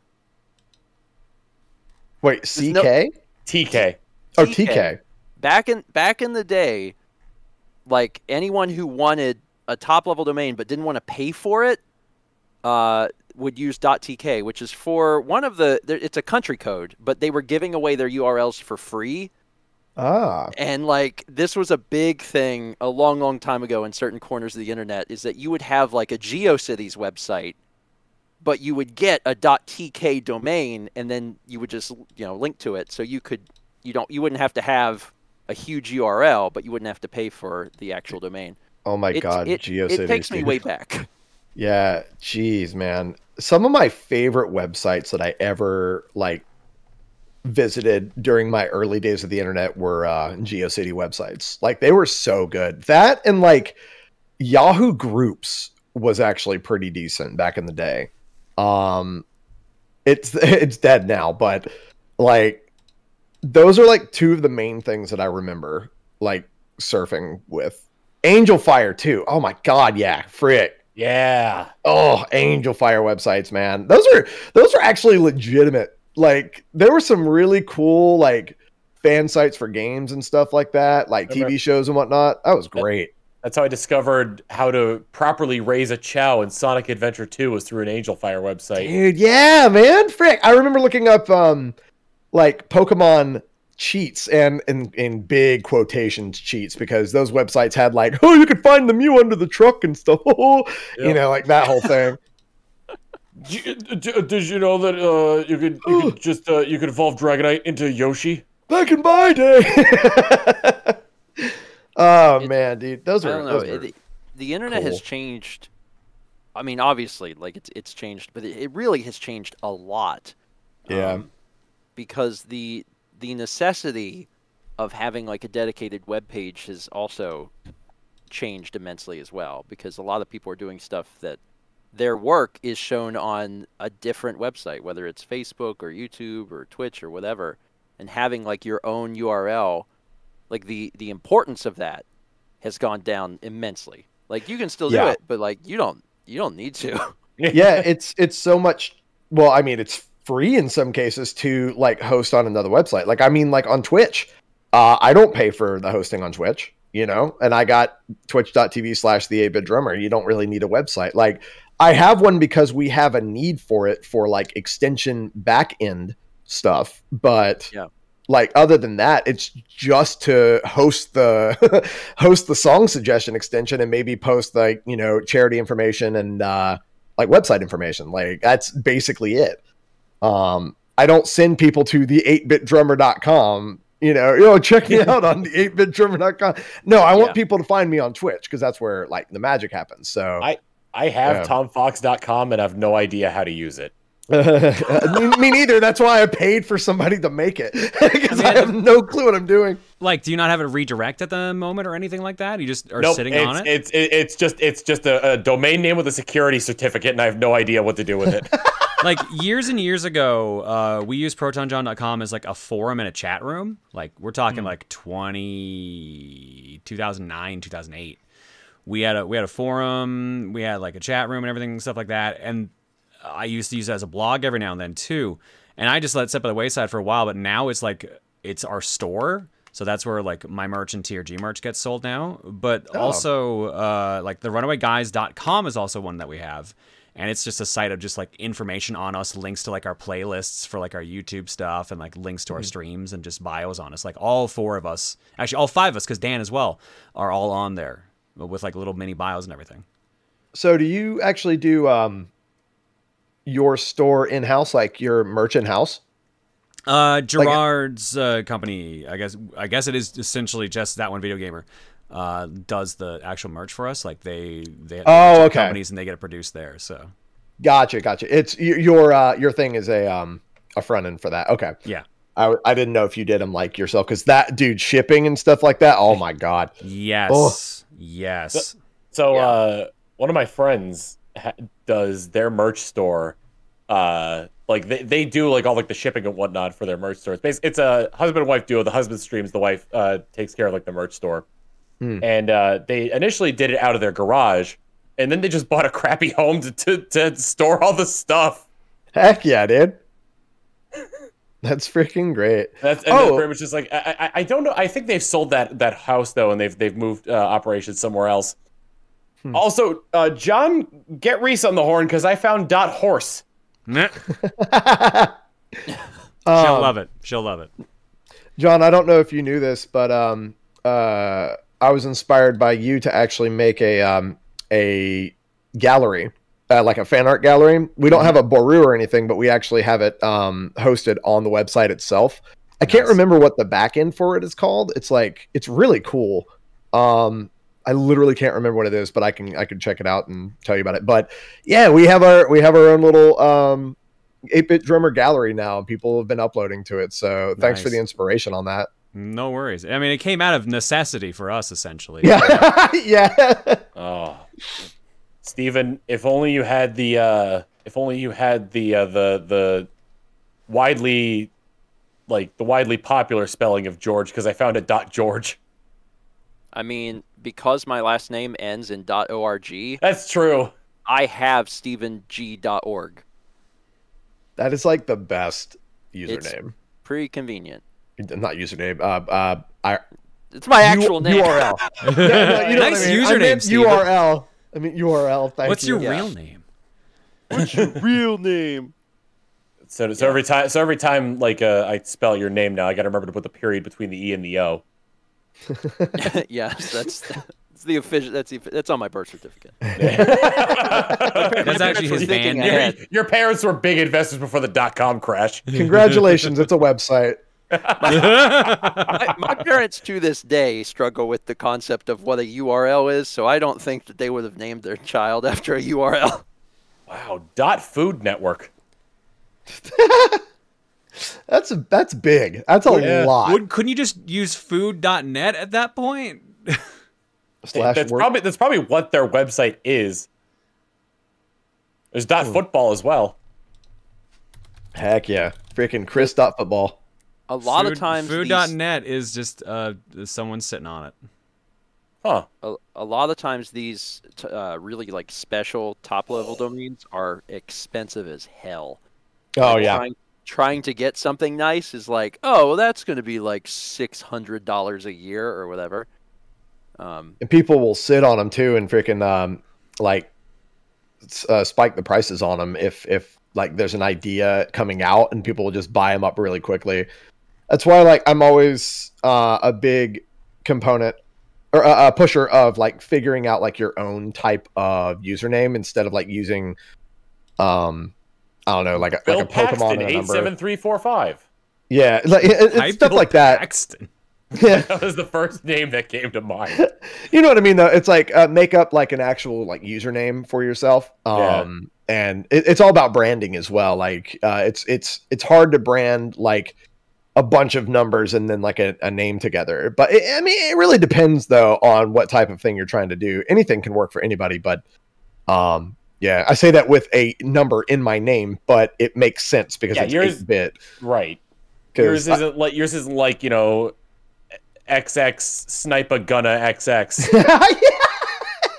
Wait, There's no- CK? TK. Oh, TK. TK. back in back in the day, like anyone who wanted a top level domain but didn't want to pay for it, uh, would use .tk, which is for one of the. It's a country code, but they were giving away their URLs for free, Ah. and like this was a big thing a long, long time ago in certain corners of the internet. Is that you would have like a GeoCities website. But you would get a .tk domain, and then you would just you know link to it, so you could you don't you wouldn't have to have a huge URL, but you wouldn't have to pay for the actual domain. Oh my It- God, it, GeoCities. it takes me dude. way back. Yeah, jeez, man. Some of my favorite websites that I ever like visited during my early days of the internet were uh, GeoCity websites. Like they were so good. That and like Yahoo Groups was actually pretty decent back in the day. Um, it's it's dead now, but like those are like two of the main things that I remember like surfing with. Angel Fire too. Oh my god, yeah, frick. Yeah. Oh, Angel Fire websites, man. Those are those are actually legitimate. Like there were some really cool like fan sites for games and stuff like that, like TV shows and whatnot. That was great. That's how I discovered how to properly raise a Chao in Sonic Adventure 2 was through an Angel Fire website. Dude, yeah, man. Frick. I remember looking up um like Pokemon cheats and in in big quotations cheats because those websites had like, oh, you could find the Mew under the truck and stuff. you know, like that whole thing. D- d- Did you know that uh, you could you could just uh, you could evolve Dragonite into Yoshi? Back in my day. oh It- man, dude, those I are don't know. those are- The, the internet has changed. I mean, obviously, like it's it's changed, but it, it really has changed a lot. Yeah. um, because the the necessity of having like a dedicated web page has also changed immensely as well. Because a lot of people are doing stuff that their work is shown on a different website, whether it's Facebook or YouTube or Twitch or whatever, and having like your own URL, like the the importance of that has gone down immensely. Like you can still do it, but like you don't you don't need to. yeah, it's it's so much. Well, I mean, it's free in some cases to like host on another website. Like, I mean, like on Twitch, uh, I don't pay for the hosting on Twitch, you know, and I got twitch.tv slash the 8 bit drummer. You don't really need a website. Like, I have one because we have a need for it for like extension back end stuff. But Yeah. like other than that, it's just to host the host the song suggestion extension and maybe post like, you know, charity information and uh like website information. Like that's basically it. Um I don't send people to the 8bitdrummer.com, you know, you know, check me out on the 8bitdrummer.com. No, I want Yeah. people to find me on Twitch because that's where like the magic happens. So I- I have Yeah. tomfawkes.com and I have no idea how to use it. me, me neither. That's why I paid for somebody to make it because I, I have no clue what I'm doing. Like, do you not have it redirect at the moment or anything like that? You just are Nope, sitting it's, on it. It's it's just it's just a, a domain name with a security certificate, and I have no idea what to do with it. like years and years ago, uh, we used protonjon.com as like a forum and a chat room. Like we're talking Hmm. like 20, 2009, 2008. We had a we had a forum, we had like a chat room and everything and stuff like that. And I used to use it as a blog every now and then too. And I just let it sit by the wayside for a while, but now it's like it's our store. So that's where like my merch and TRG merch gets sold now. But Oh. also uh, like the runawayguys.com is also one that we have. And it's just a site of just like information on us, links to like our playlists for like our YouTube stuff and like links to our streams and just bios on us. Like all four of us, actually all five of us, because Dan as well, are all on there with like little mini bios and everything. So do you actually do um your store in house, like your merch in house? Uh, Gerard's uh, company, I guess. I guess it is essentially just that one video gamer. Uh, does the actual merch for us? Like they they have Oh, okay. companies and they get it produced there. So Gotcha, gotcha. It's your uh, your thing is a um a front end for that. Okay. Yeah. I, I didn't know if you did them like yourself because that dude shipping and stuff like that. Oh my god. Yes. Oh. Yes. So Yeah. uh, one of my friends ha- does their merch store. Uh, like they, they do like all like the shipping and whatnot for their merch store. It's, bas- it's a husband and wife duo. The husband streams, the wife uh, takes care of like the merch store. Hmm. And uh, they initially did it out of their garage, and then they just bought a crappy home to to, to store all the stuff. Heck yeah, dude. That's freaking great. That's and Oh. pretty much just like I, I I don't know. I think they've sold that that house though, and they've they've moved uh, operations somewhere else. Hmm. Also, uh, Jon, get Reese on the horn because I found Dot Horse. She'll Um, love it. She'll love it. Jon, I don't know if you knew this, but um, uh, I was inspired by you to actually make a um, a gallery, uh, like a fan art gallery. We don't have a booru or anything, but we actually have it um, hosted on the website itself. I can't Nice. remember what the back end for it is called. It's like it's really cool. Um, I literally can't remember what it is, but I can I can check it out and tell you about it. But yeah, we have our we have our own little um, 8-bit drummer gallery now. People have been uploading to it. So thanks for the inspiration on that. No worries. I mean, it came out of necessity for us, essentially. Yeah, yeah. Oh, Stephen, if only you had the uh, if only you had the uh, the the widely like the widely popular spelling of George because I found it dot George. I mean, because my last name ends in .org, That's true. I have StephenG.org. That is like the best username. Pretty convenient. Not username. Uh, uh, I, It's my U- actual name. URL. No, no, you know Nice I mean. Username, meant URL. I mean URL. Thank What's you. your Yeah. real name? What's your real name? So so every time so every time like uh, I spell your name now, I got to remember to put the period between the e and the o. yes, that's that's the official. That's the, that's on my birth certificate. That's actually his thinking band ahead. Your, your parents were big investors before the dot com crash. Congratulations. it's a website. my, my parents to this day struggle with the concept of what a URL is, so I don't think that they would have named their child after a URL. Wow, dot food network. That's a, that's big. That's a Yeah. lot. Would, couldn't you just use food.net at that point? Slash that's work. probably that's probably what their website is. There's dot hmm. football as well. Heck yeah. Freaking Chris dot football. A lot Food- of times, these, Food.net is just uh, someone sitting on it. Huh. a, a lot of times these t- uh, really like special top level domains are expensive as hell. Oh Like, yeah. Trying, trying to get something nice is like, oh, well, that's going to be like six hundred dollars a year or whatever. Um, And people will sit on them too and freaking um like uh, spike the prices on them if if like there's an idea coming out and people will just buy them up really quickly. That's why like I'm always uh, a big component or a, a pusher of like figuring out like your own type of username instead of like using um I don't know like a, Bill like a Pokemon Paxton and a eight number. seven three four five. Yeah, like it, it's Hi, stuff Bill like that. Paxton. That was the first name that came to mind. you know what I mean though. It's like uh, make up like an actual like username for yourself. Yeah. Um, and it, it's all about branding as well. Like uh, it's it's it's hard to brand like a bunch of numbers and then like a, a name together. But it, I mean, it really depends though on what type of thing you're trying to do. Anything can work for anybody, but um, yeah, I say that with a number in my name, but it makes sense because Yeah, it's yours- eight bit. Right. Yours isn't like yours isn't like you know, XX sniper gunna XX.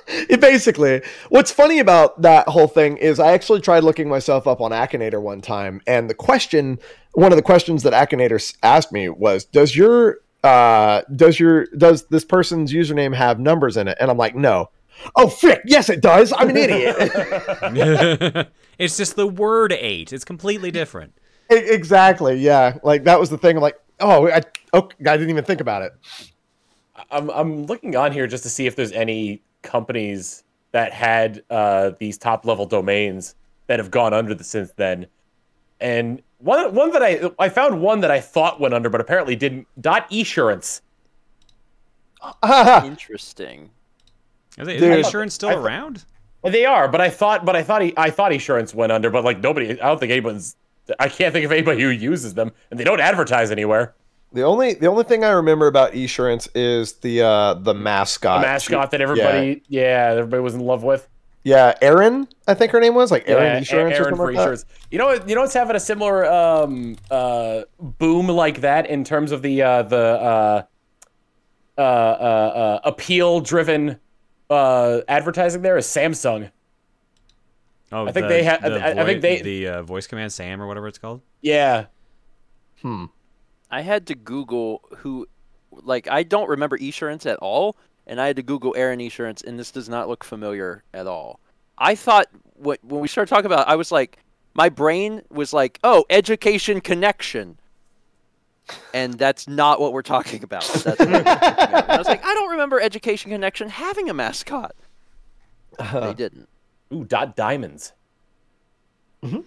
It basically, what's funny about that whole thing is I actually tried looking myself up on Akinator one time, and the question, one of the questions that Akinator asked me was, "Does your uh, does your does this person's username have numbers in it?" And I'm like, "No." Oh frick! Yes, it does. I'm an idiot. it's just the word eight. It's completely different. E- exactly. Yeah. Like that was the thing. I'm like, oh, I, oh, I didn't even think about it. I'm I'm looking on here just to see if there's any companies that had uh, these top level domains that have gone under the since then. And one one that I I found one that I thought went under, but apparently didn't. Dot Esurance. interesting. Is, it, is Esurance still I around? They are, but I thought, but I thought he, I thought Esurance went under, but like nobody, I don't think anyone's, I can't think of anybody who uses them, and they don't advertise anywhere. The only the only thing I remember about Esurance is the uh the mascot. The mascot that everybody, yeah. everybody was in love with. Yeah, Erin, I think her name was like Erin Yeah, Esurance or something for like that. You know, you know what's having a similar um uh boom like that in terms of the uh the uh uh uh, uh appeal driven uh advertising there is Samsung. Oh, I think the- they ha- the I- I think they- the uh, voice command Sam or whatever it's called. Yeah. Hmm. I had to Google who, like, I don't remember Esurance at all, and I had to Google Erin Esurance, and this does not look familiar at all. I thought what when we started talking about, it, I was like, my brain was like, oh, education connection, and that's not what we're talking about. That's what about. I was like, I don't remember Education Connection having a mascot. They didn't. Ooh, dot diamonds. Hmm.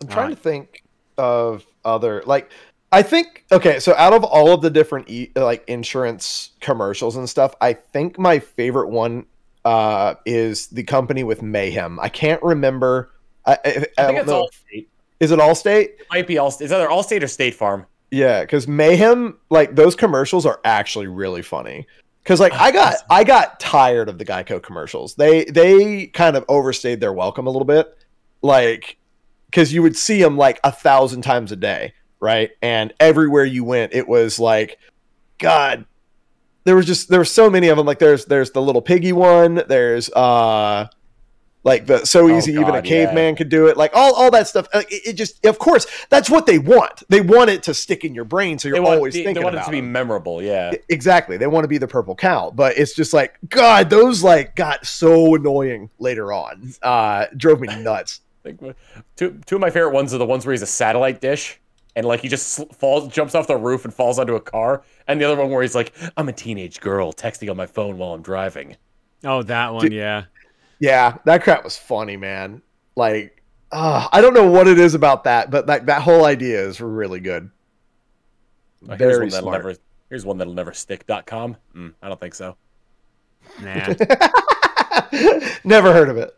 I'm trying Alright. to think of other like I think okay, so out of all of the different e- like insurance commercials and stuff, I think my favorite one uh is the company with Mayhem. I can't remember I, I, I I think it's know. Allstate. Is it Allstate? It might be Allstate. It's either Allstate or State Farm. Yeah, because Mayhem, like those commercials are actually really funny. Because like I got I got tired of the Geico commercials. They they kind of overstayed their welcome a little bit. Like because you would see them like a thousand times a day, right? And everywhere you went, it was like, God, there was just there were so many of them. Like there's there's the little piggy one. There's uh like the so Oh, easy even a God, yeah. caveman could do it. Like all all that stuff. Like, it, it just of course that's what they want. They want it to stick in your brain, so you're always the- thinking they want it about to be memorable. Yeah. Exactly. They want to be the purple cow, but it's just like God. Those like got so annoying later on. Uh, drove me nuts. Two two of my favorite ones are the ones where he's a satellite dish and like he just falls jumps off the roof and falls onto a car, and the other one where he's like, "I'm a teenage girl texting on my phone while I'm driving." Oh, that one, yeah. Yeah, that crap was funny, man. Like, uh, I don't know what it is about that, but that that whole idea is really good. Uh, here's Very one that'll smart. never. Here's one that'll never stick.com. Mm, I don't think so. Nah. Never heard of it.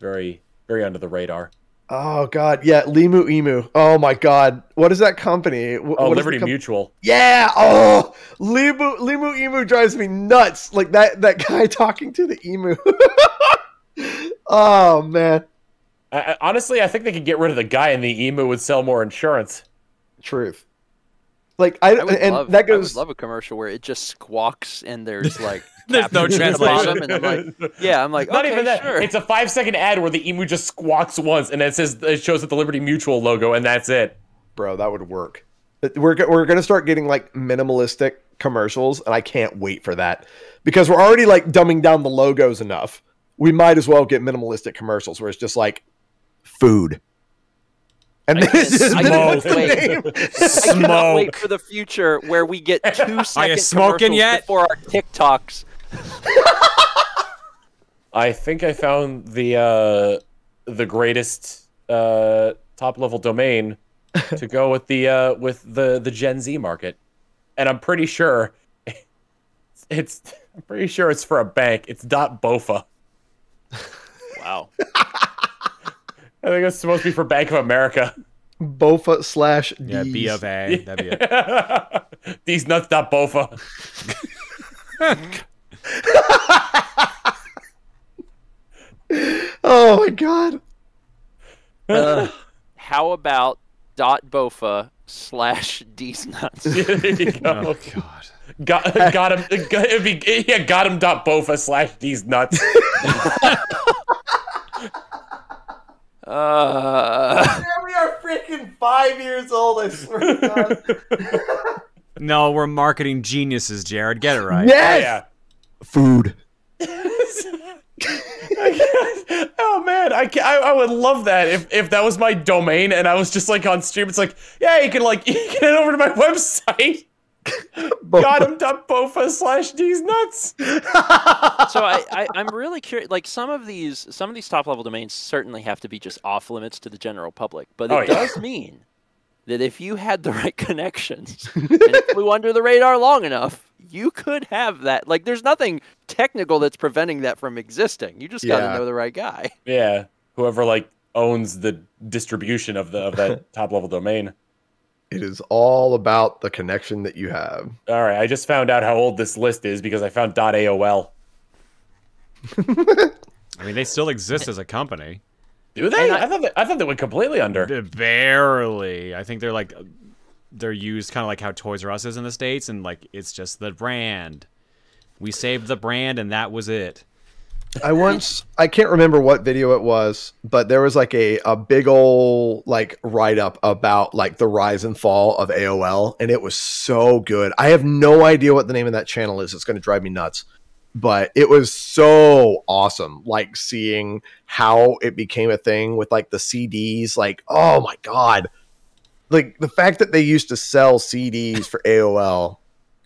Very very under the radar. Oh God, yeah, Limu Emu. Oh my God, what is that company? Oh, what the Liberty com- Mutual. Yeah. Oh, Limu Limu Emu drives me nuts. Like that that guy talking to the emu. oh man, I, I, honestly, I think they could get rid of the guy, and the emu would sell more insurance. truth. Like I, I would and love, that I would love a commercial where it just squawks and there's like There's no captions at the translation. and I'm like, yeah, I'm like, Not okay, even that. sure. It's a five second ad where the emu just squawks once, and it says it shows it the Liberty Mutual logo, and that's it. bro that would work we're, we're gonna start getting like minimalistic commercials and i can't wait for that because we're already like dumbing down the logos enough we might as well get minimalistic commercials where it's just like food and I then it's can't- just I then can't the wait. name. I cannot wait for the future where we get two second smoking commercials yet? before our TikToks. I think I found the uh, the greatest uh, top level domain to go with the uh, with the the Gen Z market, and I'm pretty sure it's I'm pretty sure it's for a bank. It's dot bofa. Wow. I think it's supposed to be for Bank of America. bofa slash Yeah, B of A. That'd be it. These nuts dot bofa. oh my god uh, How about dot bofa slash D's nuts? there you go. Oh God. Got, got him. Got, it'd be, yeah, got him. Dot bofa slash these nuts. Uh, we are freaking five years old i swear to god No, we're marketing geniuses, Jared. Get it right. Oh, yes yeah. food oh man, I, ca- I I would love that if if that was my domain and I was just like on stream. It's like, yeah, you can like you can head over to my website. Got him. Dot bofa slash these nuts. so I, I I'm really curious. Like some of these some of these top level domains certainly have to be just off limits to the general public, but it Oh, yeah. does mean that if you had the right connections and it flew under the radar long enough, you could have that. Like, there's nothing technical that's preventing that from existing. You just got to Yeah. know the right guy. Yeah, whoever like owns the distribution of the of that top level domain. It is all about the connection that you have. All right, I just found out how old this list is because I found .aol. I mean, they still exist as a company. Do they? I, I- thought they, I thought they went completely under. Barely. I think they're like they're used kind of like how Toys R Us is in the states, and like it's just the brand. We saved the brand, and that was it. I once I can't remember what video it was, but there was like a, a big old like write up about like the rise and fall of AOL, and it was so good. I have no idea what the name of that channel is. It's gonna drive me nuts. But it was so awesome, like seeing how it became a thing with like the CDs. Like, oh my god, like the fact that they used to sell CDs for AOL,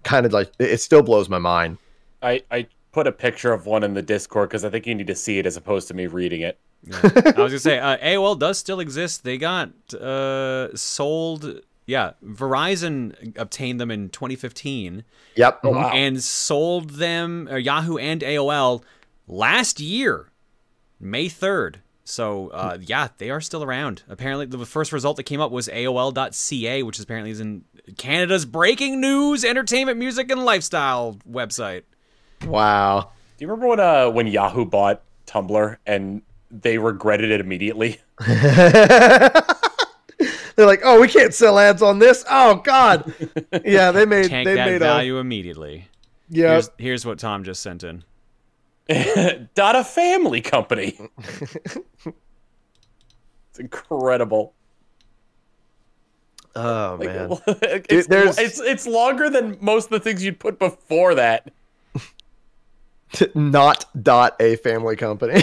kind of like it still blows my mind. I I put a picture of one in the Discord because I think you need to see it as opposed to me reading it. I was gonna say uh, AOL does still exist. They got uh, sold. Yeah, Verizon obtained them in 2015 Yep. mhm. wow. and sold them uh, Yahoo and AOL last year, May 3rd. So uh, yeah, they are still around. Apparently, the first result that came up was AOL.ca, which apparently is in Canada's breaking news, entertainment, music, and lifestyle website. Wow. Do you remember when uh when Yahoo bought Tumblr and they regretted it immediately? They're like, oh, we can't sell ads on this. Oh God. Yeah, they made Tank they that made value immediately. yeah. Here's, here's what Tom just sent in. Dot a family company. it's incredible. Oh Like, man. it's, there's- it's it's longer than most of the things you'd put before that. Not dot a family company.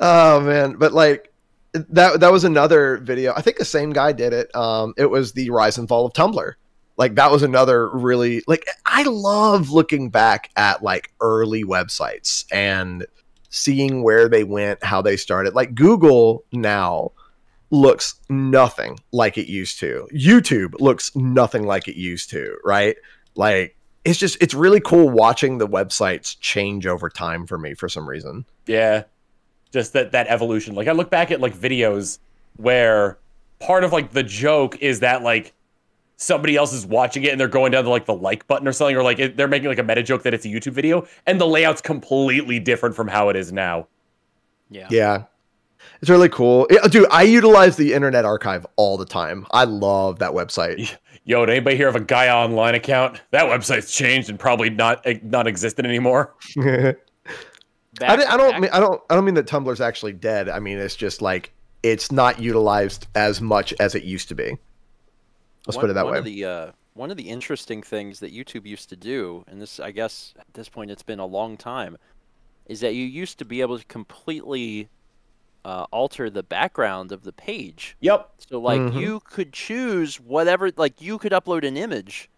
oh man, but like that that was another video. I think the same guy did it. Um it was the rise and fall of Tumblr. Like that was another really like I love looking back at like early websites and seeing where they went, how they started. Like Google now looks nothing like it used to. YouTube looks nothing like it used to, right? Like it's just it's really cool watching the websites change over time for me for some reason. Yeah. Just that that evolution. Like I look back at like videos where part of like the joke is that like somebody else is watching it and they're going down to like the like button or something or like it, they're making like a meta joke that it's a YouTube video and the layout's completely different from how it is now. Yeah. Yeah. It's really cool. Yeah, dude, I utilize the Internet Archive all the time. I love that website. Yo, did anybody hear of a Gaia Online account? That website's changed and probably not not existent anymore. I, Back- di- I don't back- mean I don't I don't mean that Tumblr's actually dead. I mean it's just like it's not utilized as much as it used to be. Let's one, put it that one way. Of the, uh, one of the interesting things that YouTube used to do, and this, I guess, at this point, it's been a long time, is that you used to be able to completely uh, alter the background of the page. Yep. So, like, Mhm. you could choose whatever, like, you could upload an image,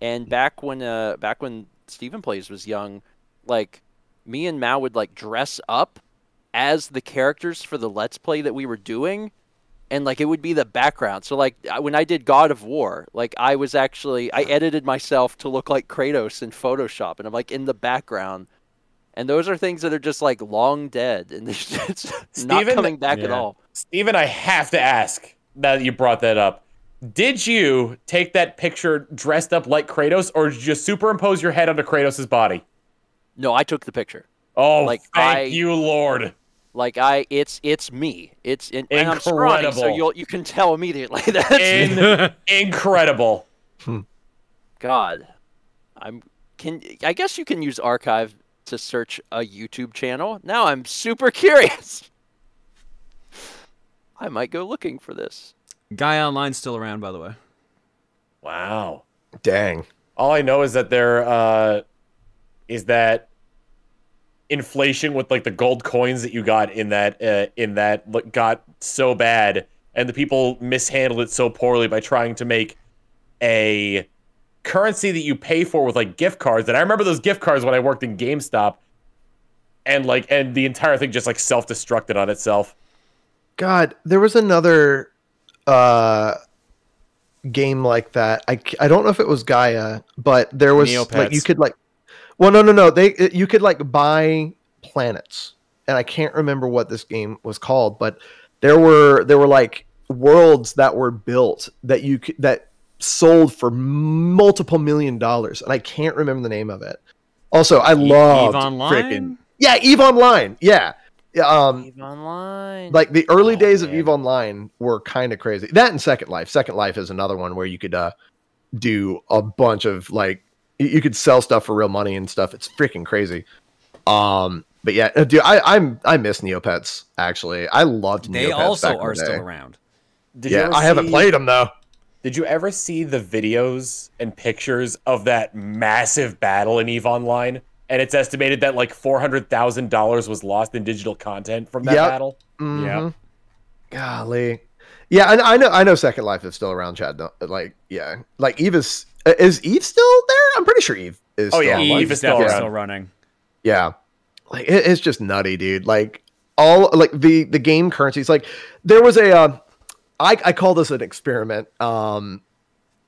and back when, uh, back when Stephen Plays was young, like, me and Mal would like dress up as the characters for the Let's Play that we were doing and like it would be the background. So like when I did God of War, like I was actually I edited myself to look like Kratos in Photoshop, and I'm like in the background. And those are things that are just like long dead, and it's it's not Stephen- coming back at all. Stephen, I have to ask now that you brought that up. Did you take that picture dressed up like Kratos, or did you just superimpose your head onto Kratos' body? No, I took the picture. Oh, Like, thank I- you, Lord. Like I, it's it's me. It's in, and I'm scrawny, so you'll you can tell immediately. That's In- incredible. God, I'm can I guess you can use archive to search a YouTube channel. Now I'm super curious. I might go looking for this. Gaia Online's still around, by the way. Wow. Dang. All I know is that there uh, is that inflation with like the gold coins that you got in that uh, in that like, got so bad, and the people mishandled it so poorly by trying to make a currency that you pay for with like gift cards. And I remember those gift cards when I worked in GameStop, and like and the entire thing just like self destructed on itself. God, there was another uh game like that. I I don't know if it was Gaia, but there was like you could like well no no no they you could like buy planets and I can't remember what this game was called, but there were there were like worlds that were built that you could, that sold for multiple million dollars and I can't remember the name of it. Also, I love Online? freaking yeah, Eve Online. Yeah. Yeah, um Eve Online. like the early Oh, days of. Eve Online were kind of crazy. That and Second Life. Second Life is another one where you could uh do a bunch of like you could sell stuff for real money and stuff. It's freaking crazy. Um but yeah, uh, dude, I I'm I miss Neopets actually. I loved Neopets. They also back in are the still around. Did you Yeah, ever I haven't played them though. Did you ever see the videos and pictures of that massive battle in Eve Online? And it's estimated that like four hundred thousand dollars was lost in digital content from that Yep. battle. Mhm. Golly. Yeah, I, I know. I know. Second Life is still around, Chad. don't- Like, yeah, like Eve is. uh, Is Eve still there? I'm pretty sure Eve is. Oh, still yeah, online. Eve Eve is is still definitely still running. Yeah. Like it, it's just nutty, dude. Like all like the the game currencies. Like there was a uh, I I call this an experiment. Um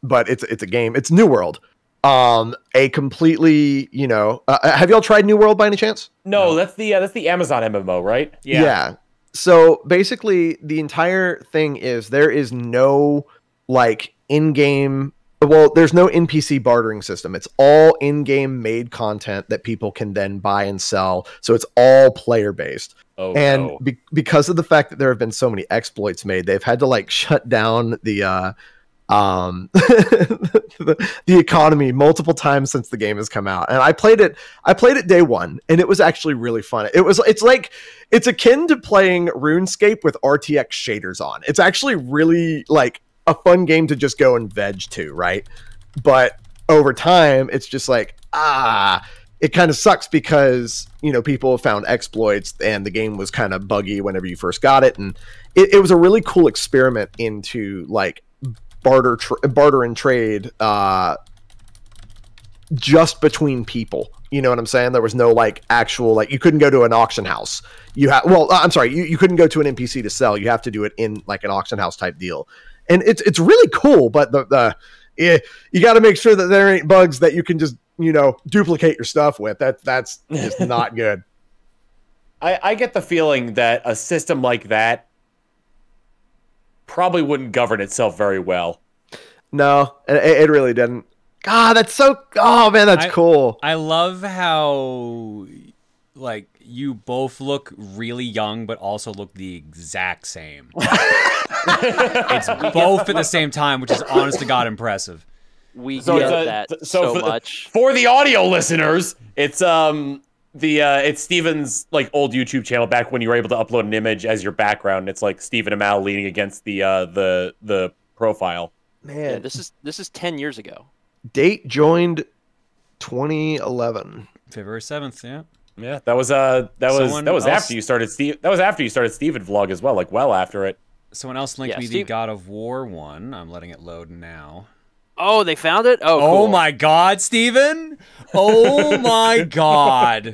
but it's it's a game. It's New World. Um a completely, you know, uh, have y'all tried New World by any chance? No, that's the uh, that's the Amazon MMO, right? Yeah. Yeah. So basically, the entire thing is there is no like in-game. Well, there's no NPC bartering system. It's all in-game made content that people can then buy and sell. So it's all player-based. Oh, and no. be- because of the fact that there have been so many exploits made, they've had to like shut down the uh, um the, the economy multiple times since the game has come out and i played it i played it day one and it was actually really fun it was it's like it's akin to playing runescape with rtx shaders on it's actually really like a fun game to just go and veg to right? But over time it's just like ah it kind of sucks because you know people found exploits and the game was kind of buggy whenever you first got it. And it, it was a really cool experiment into like barter barter and trade uh just between people. You know what i'm saying? There was no like actual like you couldn't go to an auction house. You have well i'm sorry you, you couldn't go to an npc to sell. You have to do it in like an auction house type deal and it's it's really cool but the the eh, you got to make sure that there ain't bugs that you can just you know duplicate your stuff with. That that's just not good. I, I get the feeling that a system like that probably wouldn't govern itself very well. no it, it really didn't. God that's so oh man that's I- cool. I love how like you both look really young but also look the exact same. it's both at the same time, which is honest to god impressive. we So get it's a- that so so, for the- much. For the audio listeners, it's um the uh it's Stephen's like old YouTube channel back when you were able to upload an image as your background. It's like Stephen Amal leaning against the uh the the profile. man Yeah, this is this is ten years ago. date joined 2011 February 7th, yeah. Yeah, that was uh that was Someone that was else- after you started Steve that was after you started Stephen vlog as well, like well after it. Someone else linked Yeah, me the God of War one. I'm letting it load now. Oh, they found it. Oh, Oh my god, Stephen! Oh my god.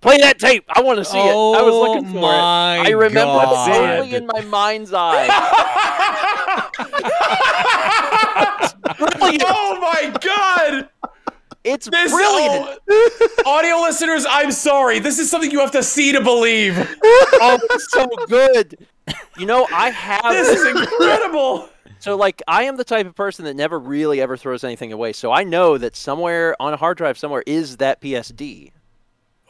Play that tape. I want to see it. I was looking Oh for my it. I remember God. it clearly in my mind's eye. brilliant. oh my god! It's This brilliant. oh, audio listeners, I'm sorry. This is something you have to see to believe. Oh, it's so good. You know, I have This is incredible. So like I am the type of person that never really ever throws anything away. So I know that somewhere on a hard drive somewhere is that PSD.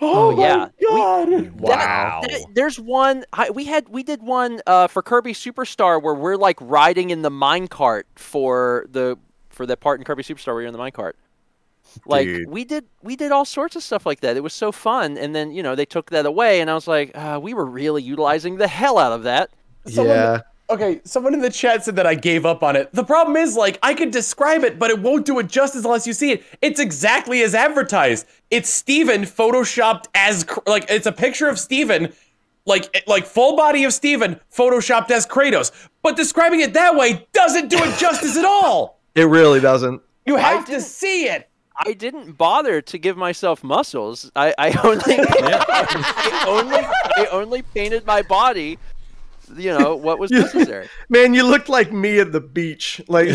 Oh, yeah. We- god. Wow. That- there's one I, we had we did one uh, for Kirby Superstar where we're like riding in the minecart for the for that part in Kirby Superstar where you're in the minecart. Like Dude. we did we did all sorts of stuff like that. It was so fun and then, you know, they took that away and I was like, uh, we were really utilizing the hell out of that. Someone- yeah Okay, someone in the chat said that I gave up on it. The problem is, like, I could describe it, but it won't do it justice unless you see it. It's exactly as advertised. It's Stephen photoshopped as, like, it's a picture of Stephen, like, like full body of Stephen photoshopped as Kratos. But describing it that way doesn't do it justice at all. it really doesn't You have to see it. I didn't bother to give myself muscles. I, I only I only I only painted my body you know what was necessary. Man, you looked like me at the beach. Like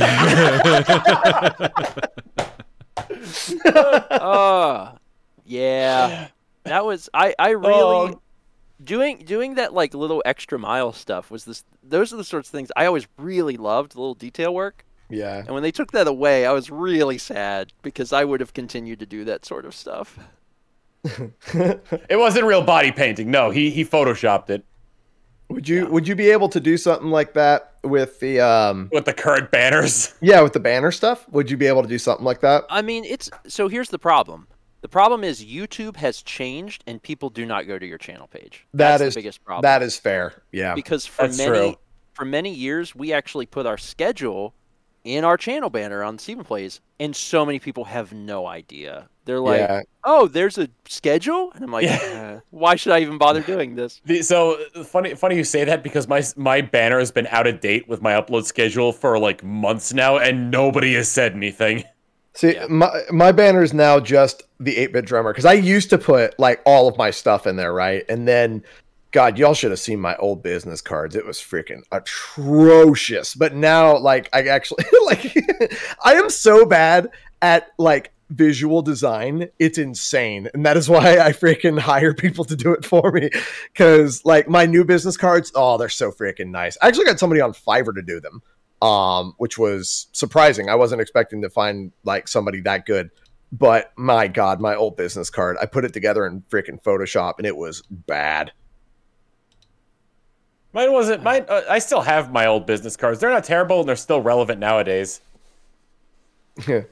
Oh, yeah. That was I. I really Oh. doing doing that like little extra mile stuff was this. Those are the sorts of things I always really loved. The little detail work. Yeah. And when they took that away, I was really sad because I would have continued to do that sort of stuff. It wasn't real body painting. No, he he photoshopped it Would you would you be able to do something like that with the um with the current banners. yeah, with the banner stuff? Would you be able to do something like that? I mean, it's so here's the problem. The problem is YouTube has changed and people do not go to your channel page. That That's the biggest problem. That is fair. Yeah. because for That's many true. for many years we actually put our schedule in our channel banner on Stephen Plays, and so many people have no idea. They're like, Yeah. "Oh, there's a schedule," and I'm like, Yeah. uh, "Why should I even bother doing this?" The, so funny, funny you say that because my my banner has been out of date with my upload schedule for like months now, and nobody has said anything. See, Yeah. my my banner is now just the 8-bit drummer because I used to put like all of my stuff in there, right? And then, God, y'all should have seen my old business cards. It was freaking atrocious. But now, like, I actually like, I am so bad at like visual design. It's insane, and that is why I freaking hire people to do it for me. Because like my new business cards, oh, they're so freaking nice. I actually got somebody on Fiverr to do them um, which was surprising. I wasn't expecting to find like somebody that good. But my God, my old business card, I put it together in freaking Photoshop and it was bad. Mine wasn't. Mine. Uh, I still have my old business cards. They're not terrible, and they're still relevant nowadays.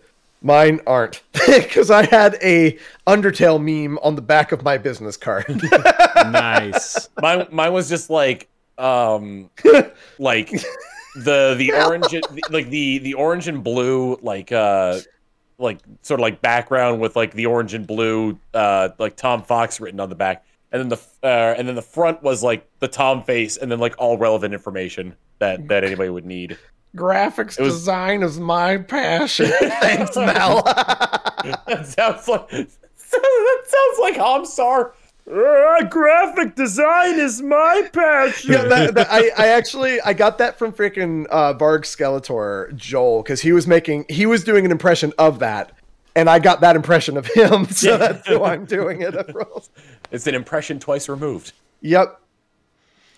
Mine aren't because I had a Undertale meme on the back of my business card. nice. Mine. Mine was just like, um, like the the orange, and- like the the orange and blue, like uh, like sort of like background with like the orange and blue, uh, like Tom Fawkes written on the back, and then the uh, and then the front was like the Tom face, and then like all relevant information that that anybody would need. Graphics was- design is my passion. Thanks, Mal. that sounds like that sounds like Hamsar. Uh, graphic design is my passion. yeah, that, that- I, I actually I got that from freaking uh, Vargskelethor Joel because he was making he was doing an impression of that, and I got that impression of him, so that's why I'm doing it. It's an impression twice removed. yep.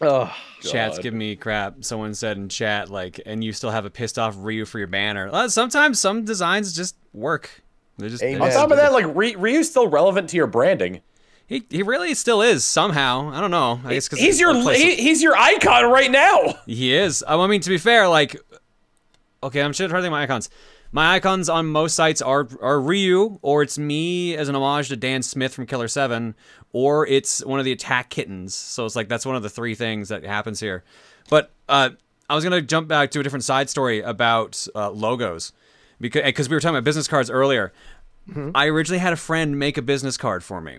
Oh, Chat's God. giving me crap. Someone said in chat, like, and you still have a pissed off Ryu for your banner. Uh, sometimes some designs just work. They just, they Amen. On top of that, like Ry- Ryu's still relevant to your branding. he, he really still is somehow. I don't know. I guess because He's your he, he's your icon right now. He is. I mean, to be fair, like, okay, I'm trying to think my icons. My icons on most sites are are Ryu, or it's me as an homage to Dan Smith from Killer Seven, or it's one of the Attack Kittens. So it's like that's one of the three things that happens here. But uh, I was gonna jump back to a different side story about uh, logos, because because we were talking about business cards earlier. I originally had a friend make a business card for me,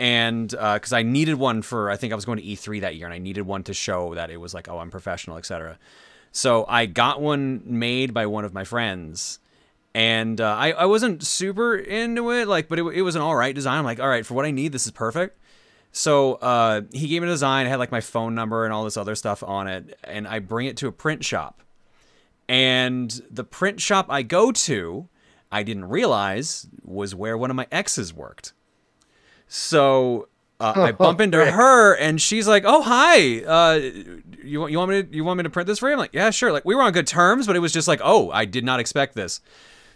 and because I needed one for, I think I was going to E3 that year, and I needed one to show that it was like, oh, I'm professional, etc. So I got one made by one of my friends, and uh, I I wasn't super into it, like, but it, it was an all right design. I'm like, all right, for what I need, this is perfect. So uh, he gave me a design, it had like my phone number and all this other stuff on it, and I bring it to a print shop. And the print shop I go to, I didn't realize was where one of my exes worked. So uh, I bump into her, and she's like, "Oh, hi. Uh, you want you want me to you want me to print this for you?" I'm like, "Yeah, sure." Like we were on good terms, but it was just like, "Oh, I did not expect this."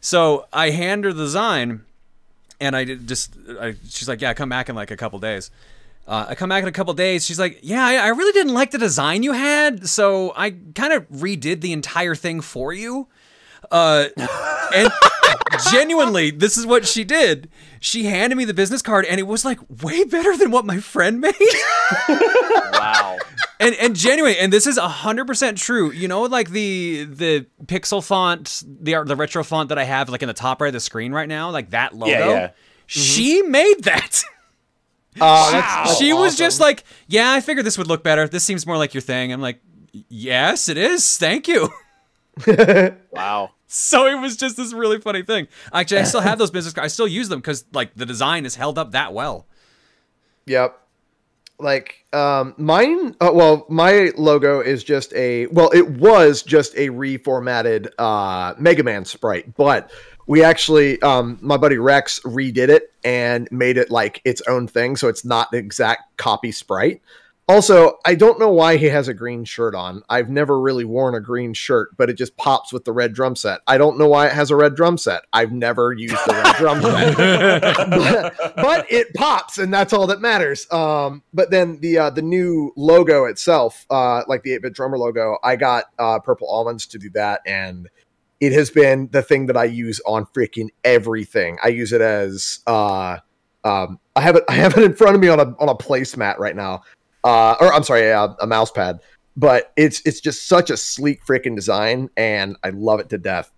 So I hand her the design, and I just I, she's like, "Yeah, come back in like a couple days." Uh, I come back in a couple days. She's like, "Yeah, I, I really didn't like the design you had, so I kind of redid the entire thing for you." Uh, and genuinely, this is what she did. She handed me the business card, and it was like way better than what my friend made. Wow. And and genuinely, and this is hundred percent true. You know, like the the pixel font, the the retro font that I have, like in the top right of the screen right now, like that logo. Yeah, yeah. She mm-hmm. made that. Oh, that's, that's she was just like, yeah, I figured this would look better. This seems more like your thing. I'm like, yes, it is. Thank you. Wow. So it was just this really funny thing. Actually, I still have those business cards. I still use them because like the design is held up that well. Yep. Like um mine uh, well my logo is just a well it was just a reformatted uh mega man sprite but we actually um my buddy rex redid it and made it like its own thing so it's not an exact copy sprite also i don't know why he has a green shirt on. I've never really worn a green shirt but it just pops with the red drum set. I don't know why it has a red drum set. I've never used the red drum set. But, but it pops and that's all that matters. Um but then the uh the new logo itself uh like the 8-bit drummer logo i got uh purple almonds to do that and it has been the thing that i use on freaking everything. I use it as uh um i have it i have it in front of me on a on a placemat right now uh or i'm sorry a, a mouse pad but it's it's just such a sleek freaking design and i love it to death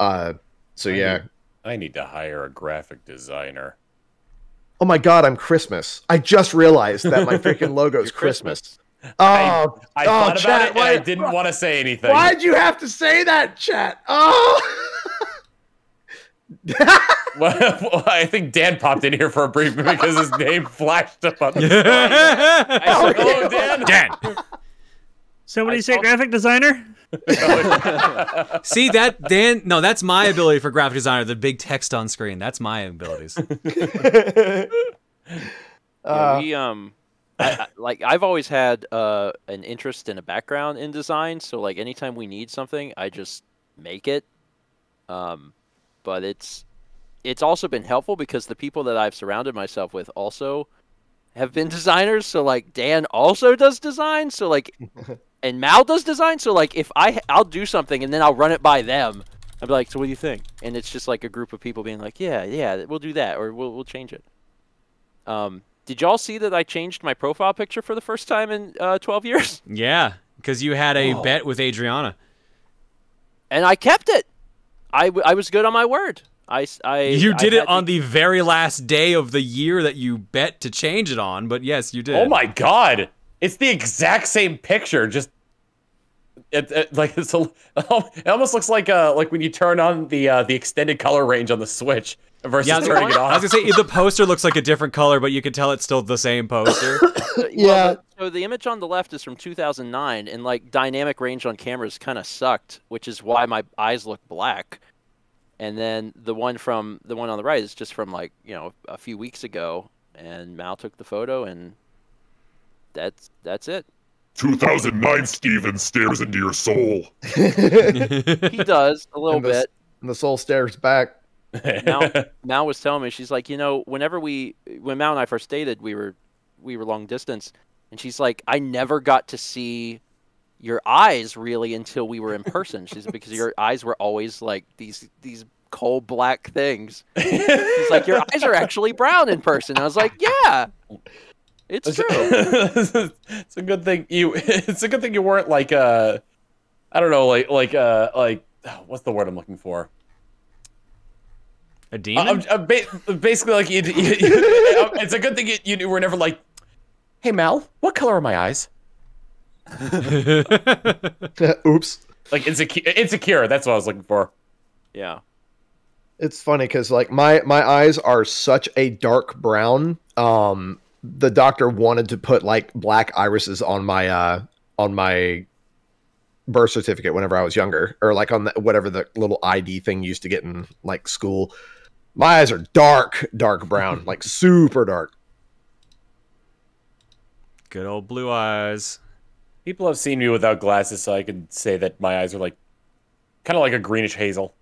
uh so I yeah need- I need to hire a graphic designer. Oh my god, I'm Christmas. I just realized that my freaking logo is Christmas. Christmas. Oh, I oh, thought about chat, it and why- I didn't want to say anything. Why'd you have to say that, chat? Oh, Well, I think Dan popped in here for a brief because his name flashed up on the screen. oh, Oh, Dan. Dan. So what do you say, graphic designer? See that Dan? No, that's my ability for graphic designer. The big text on screen. That's my abilities. Yeah, Uh, we um, I, I- like I've always had uh an interest and a background in design, so like anytime we need something, I just make it. Um, but it's it's also been helpful because the people that I've surrounded myself with also have been designers. So like Dan also does design. So like, and Mal does design. So like, if I I'll do something and then I'll run it by them. I'd be like, so what do you think? And it's just like a group of people being like, yeah, yeah, we'll do that, or we'll we'll change it. Um, did y'all see that I changed my profile picture for the first time in uh, 12 years? Yeah, because you had a Oh. bet with Adriana. And I kept it. I, w- I was good on my word. I, s- I You did had it on the very last day of the year that you bet to change it on, but yes, you did. Oh my god! It's the exact same picture, just it, it like it's a, it almost looks like uh like when you turn on the uh the extended color range on the Switch versus Yeah, I was, turning it I was off. gonna say the poster looks like a different color, but you can tell it's still the same poster. Yeah. the- so the image on the left is from 2009, and like dynamic range on cameras kind of sucked, which is why my eyes look black. And then the one from the one on the right is just from like you know a few weeks ago, and Mal took the photo, and that's that's it. 2009 Stephen stares into your soul. He does a little And this- bit. and the soul stares back. Mal, Mal was telling me she's like, you know, whenever we when Mal and I first dated, we were we were long distance, and she's like, I never got to see your eyes really until we were in person. She's because your eyes were always like these these coal black things. She's like, your eyes are actually brown in person. I was like, yeah, it's true. it's a good thing you. It's a good thing you weren't like uh, I don't know, like like uh like what's the word I'm looking for? A Uh, demon? I'm- I'm ba- basically, like you, you, you- it's a good thing you, you were never like, "Hey Mal, what color are my eyes?" Oops. Like insecure. Insecure. That's what I was looking for. Yeah. It's funny because like my my eyes are such a dark brown. Um, the doctor wanted to put like black irises on my uh on my birth certificate whenever I was younger, or like on the, whatever the little ID thing used to get in like school. My eyes are dark, dark brown, like super dark. Good old blue eyes. People have seen me without glasses, so I can say that my eyes are like, kind of like a greenish hazel.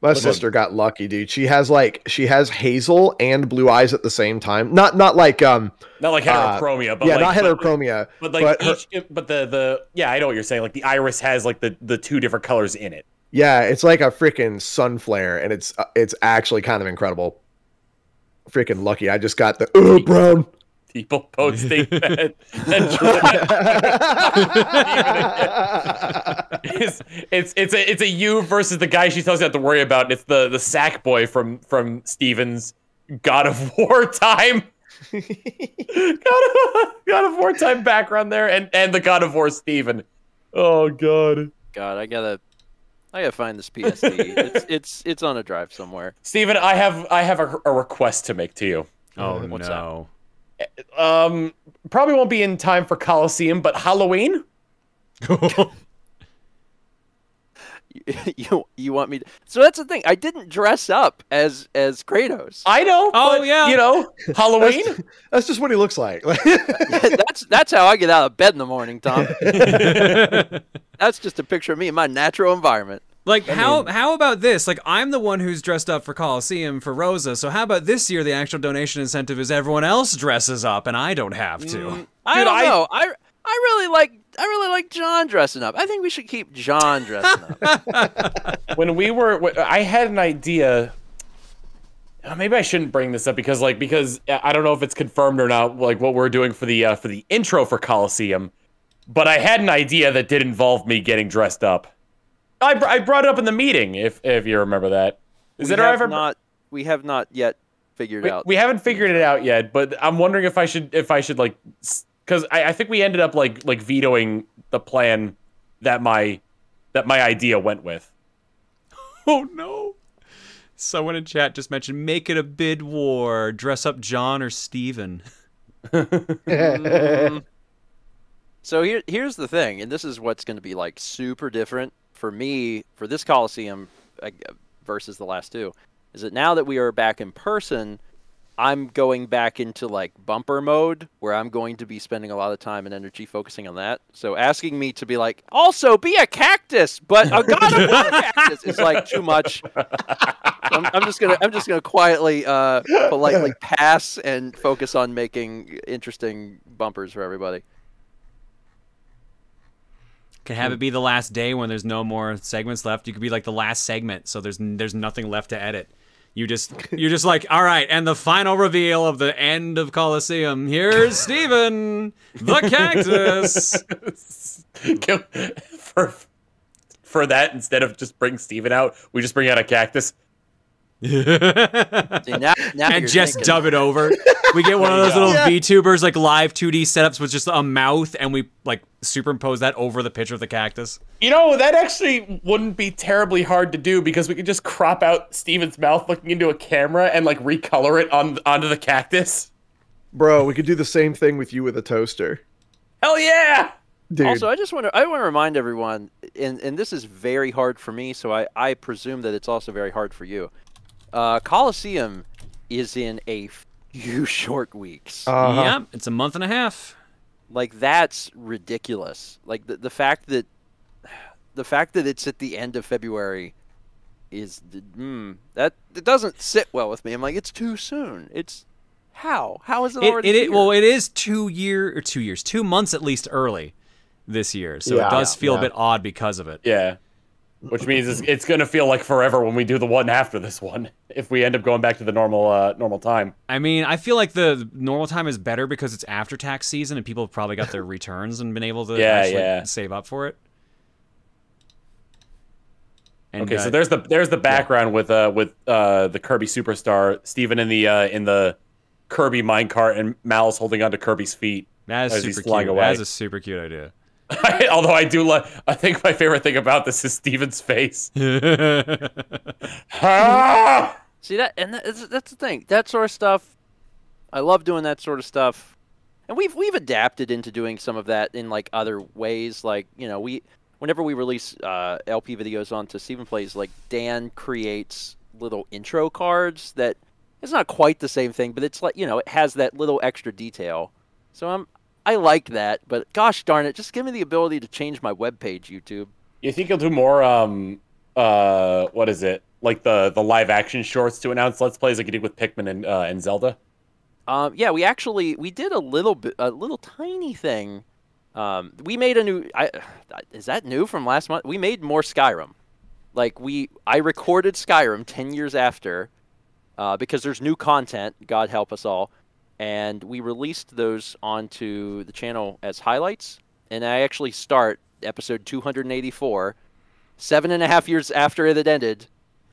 My Look sister got lucky, dude. She has like she has hazel and blue eyes at the same time. Not not like um Not like Uh, heterochromia, but yeah, like, not heterochromia, But like but her- but the the yeah, I know what you're saying. Like the iris has like the the two different colors in it. Yeah, it's like a freaking sun flare, and it's uh, it's actually kind of incredible. Freaking lucky! I just got the oh brown. People posting that. that it's, it's it's a it's a you versus the guy she tells you not to worry about. It's the the sack boy from from Stephen's God of War time. God of, God of War time background there, and and the God of War Stephen. Oh God, God, I gotta, I gotta find this PSD. it's it's it's on a drive somewhere. Stephen, I have I have a, a request to make to you. Oh What's no. Um, probably won't be in time for Coliseum, but Halloween. you you want me to so that's the thing i didn't dress up as as kratos I know. Oh, but, yeah. You know, Halloween. That's, that's just what he looks like. that's that's how i get out of bed in the morning tom that's just a picture of me in my natural environment Like how how about this? Like I'm the one who's dressed up for Coliseum for Rosa. So how about this year? The actual donation incentive is everyone else dresses up and I don't have to. i Dude, don't I- know i i really like i really like Jon dressing up i think we should keep Jon dressing up when we were, I had an idea. uh, Maybe I shouldn't bring this up because, like, because uh, I don't know if it's confirmed or not. Like, what we're doing for the uh, for the intro for Coliseum, but I had an idea that did involve me getting dressed up. I, br- I brought it up in the meeting. If if you remember that, is we it have ever? not we have not yet figured we, out we haven't figured it out yet, but I'm wondering if I should if I should like because I, I think we ended up like like vetoing the plan that my that my idea went with. Oh no. Someone in chat just mentioned make it a bid war. Dress up Jon or Stephen. Mm. So here, here's the thing, and this is what's going to be like super different for me for this Coliseum versus the last two, is that now that we are back in person, I'm going back into like bumper mode where I'm going to be spending a lot of time and energy focusing on that. So asking me to be like, also be a cactus, but a god of war cactus is like too much. I'm, I'm just gonna I'm just gonna quietly, uh, politely pass and focus on making interesting bumpers for everybody. Can have hmm. it be the last day when there's no more segments left. You could be like the last segment, so there's there's nothing left to edit. You just you're just like, all right, and the final reveal of the end of Coliseum. Here's Stephen, the cactus. for for that, instead of just bring Stephen out, we just bring out a cactus. See, now, now and just thinking. dub it over. We get one of those little VTubers like live 2D setups with just a mouth, and we like superimpose that over the picture of the cactus. You know, that actually wouldn't be terribly hard to do because we could just crop out Stephen's mouth looking into a camera and like recolor it on onto the cactus. Bro, we could do the same thing with you with a toaster. Hell yeah! Dude, Also, I just want to I want to remind everyone, and and this is very hard for me, so I I presume that it's also very hard for you. Uh, Coliseum is in a few short weeks. uh-huh. Yep, it's a month and a half. like that's ridiculous. Like the the fact that the fact that it's at the end of February is mm, that it doesn't sit well with me. I'm like, it's too soon. It's how how is it, It, already? it, it well, it is two year or two years, two months at least early this year, so Yeah. it does Yeah. feel Yeah. a bit odd because of it. Yeah. Which means it's, it's gonna feel like forever when we do the one after this one. If we end up going back to the normal uh, normal time. I mean, I feel like the normal time is better because it's after tax season and people have probably got their returns and been able to Yeah, actually yeah. save up for it. And, Okay, uh, so there's the there's the background with uh with uh the Kirby superstar Stephen in the uh in the Kirby minecart and Mal's holding onto Kirby's feet. that is as he's super flying cute. away. That is a super cute idea. Although I do like I think my favorite thing about this is Stephen's face. Ah! See that, and that's, that's the thing. That sort of stuff, I love doing that sort of stuff, and we've we've adapted into doing some of that in like other ways. Like you know, we whenever we release uh, LP videos onto Stephen Plays, like Dan creates little intro cards that it's not quite the same thing, but it's like you know, it has that little extra detail. So I'm I like that, but gosh darn it, just give me the ability to change my web page, YouTube. You think you'll do more um uh what is it? Like the the live action shorts to announce let's plays like he did with Pikmin and uh, and Zelda? Um, yeah, we actually we did a little bit, a little tiny thing. Um, we made a new. I, is that new from last month? We made more Skyrim. Like we, I recorded Skyrim ten years after, uh, because there's new content. God help us all, and we released those onto the channel as highlights. And I actually start episode 284, seven and a half years after it had ended,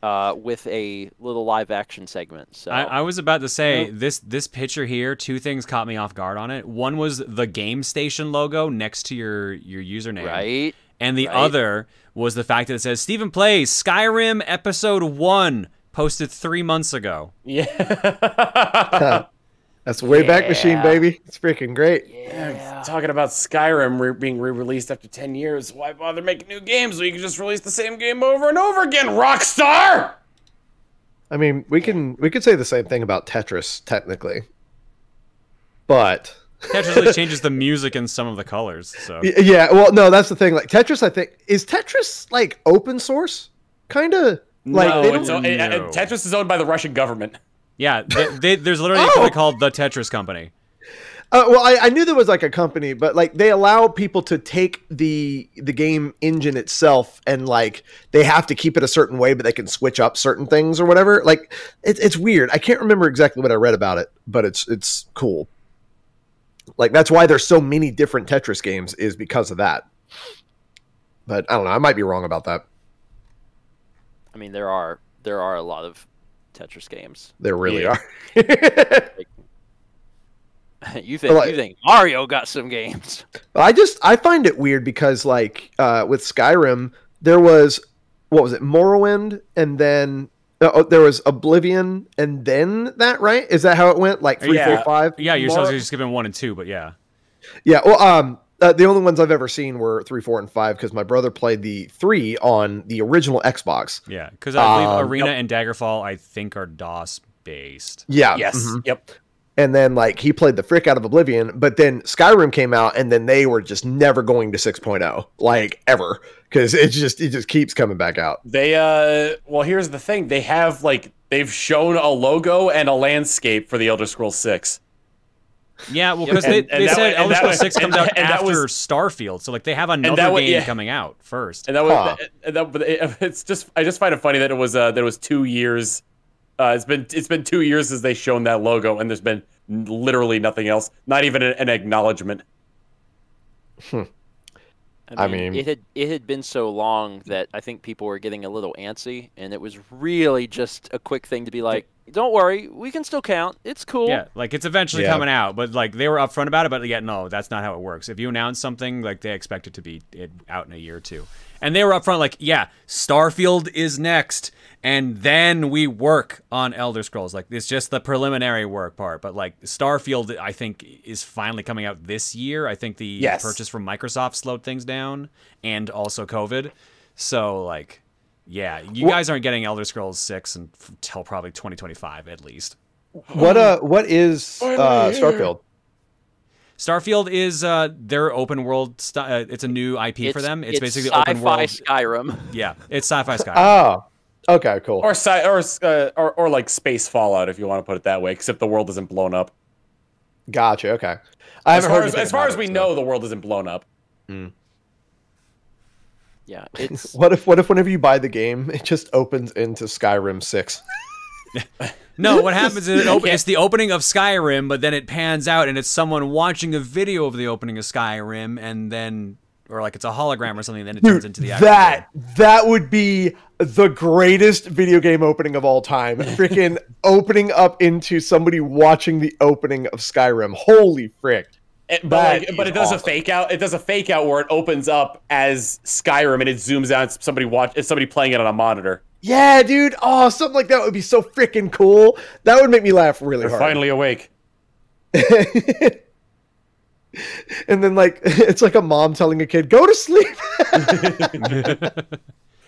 uh, with a little live action segment. So I, I was about to say this this picture here. Two things caught me off guard on it. One was the Game Station logo next to your your username, right. And the right. other was the fact that it says Stephen plays Skyrim episode one, posted three months ago. Yeah. That's Wayback Machine, baby. It's freaking great. Yeah, talking about Skyrim re- being re-released after 10 years. Why bother making new games when you can just release the same game over and over again, Rockstar? I mean, we can we could say the same thing about Tetris technically, but Tetris really changes the music and some of the colors. So yeah. Well, no, that's the thing. Like Tetris, I think is Tetris like open source, kind of like no, they it's, don't- No. it- Tetris is owned by the Russian government. Yeah, they, they, there's literally a Oh! company called the Tetris Company. Uh, well, I, I knew there was like a company, but like they allow people to take the the game engine itself and like they have to keep it a certain way, but they can switch up certain things or whatever. Like it's it's weird. I can't remember exactly what I read about it, but it's it's cool. Like that's why there's so many different Tetris games is because of that. But I don't know. I might be wrong about that. I mean, there are there are a lot of Tetris games. There really Yeah. are. you think Like- you think Mario got some games? I just I find it weird because like uh, with Skyrim there was what was it Morrowind and then uh, oh, there was Oblivion and then that right is that how it went like three Yeah. four five Yeah, you're Mor- supposed to just skipping one and two, but yeah. yeah well um uh, the only ones I've ever seen were three four and five because my brother played the three on the original Xbox Yeah, because I believe Um, Arena and Daggerfall, I think, are DOS based. yeah Yes. mhm. Yep. and then like he played the frick out of Oblivion, but then Skyrim came out, and then they were just never going to 6.0, like ever, because it just it just keeps coming back out. They uh well here's the thing. They have like they've shown a logo and a landscape for the Elder Scrolls 6. Yeah, well, because they, they said was- and Elder Scrolls was- 6 comes and- out and that after was- Starfield, so like they have another that was- game yeah. coming out first. And that was, huh. and that, but it's just I just find it funny that it was uh that it was 2 years uh it's been it's been 2 years since they shown that logo and there's been literally nothing else. Not even an, an acknowledgement. I mean- it had it had been so long that I think people were getting a little antsy, and it was really just a quick thing to be like, "Don't worry, we can still count. It's cool." Yeah, like it's eventually Yeah. coming out, but like they were upfront about it. But yeah, no, that's not how it works. If you announce something, like they expect it to be it, out in a year or two, and they were upfront, like, yeah, Starfield is next, and then we work on Elder Scrolls. Like it's just the preliminary work part, but like Starfield, I think is finally coming out this year. I think the Yes. purchase from Microsoft slowed things down, and also COVID. So like. Yeah, you guys aren't getting Elder Scrolls 6 until probably 2025 at least. What uh, what is uh, Starfield? Starfield is uh, their open world. St- uh, it's a new IP for them. It's, basically sci-fi open world. Skyrim. Yeah, it's sci-fi Skyrim. Oh, okay, cool. Or sci- or uh, or or like space fallout if you want to put it that way, except the world isn't blown up. Gotcha. Okay, I As haven't far heard as, as far about as it, we so. know, the world isn't blown up. Yeah, it's What if what if whenever you buy the game, it just opens into Skyrim six? no, what happens is it op- it's the opening of Skyrim, but then it pans out and it's someone watching a video of the opening of Skyrim, and then or like it's a hologram or something. Then it turns into the actual that game. that would be the greatest video game opening of all time. Freaking opening up into somebody watching the opening of Skyrim. Holy frick! It- but like, but it does a fake out. It does a fake out where it opens up as Skyrim and it zooms out. Somebody watch. It's somebody playing it on a monitor. Yeah, dude. Oh, something like that would be so freaking cool. That would make me laugh really They're hard. finally awake. and then like it's like a mom telling a kid, "Go to sleep."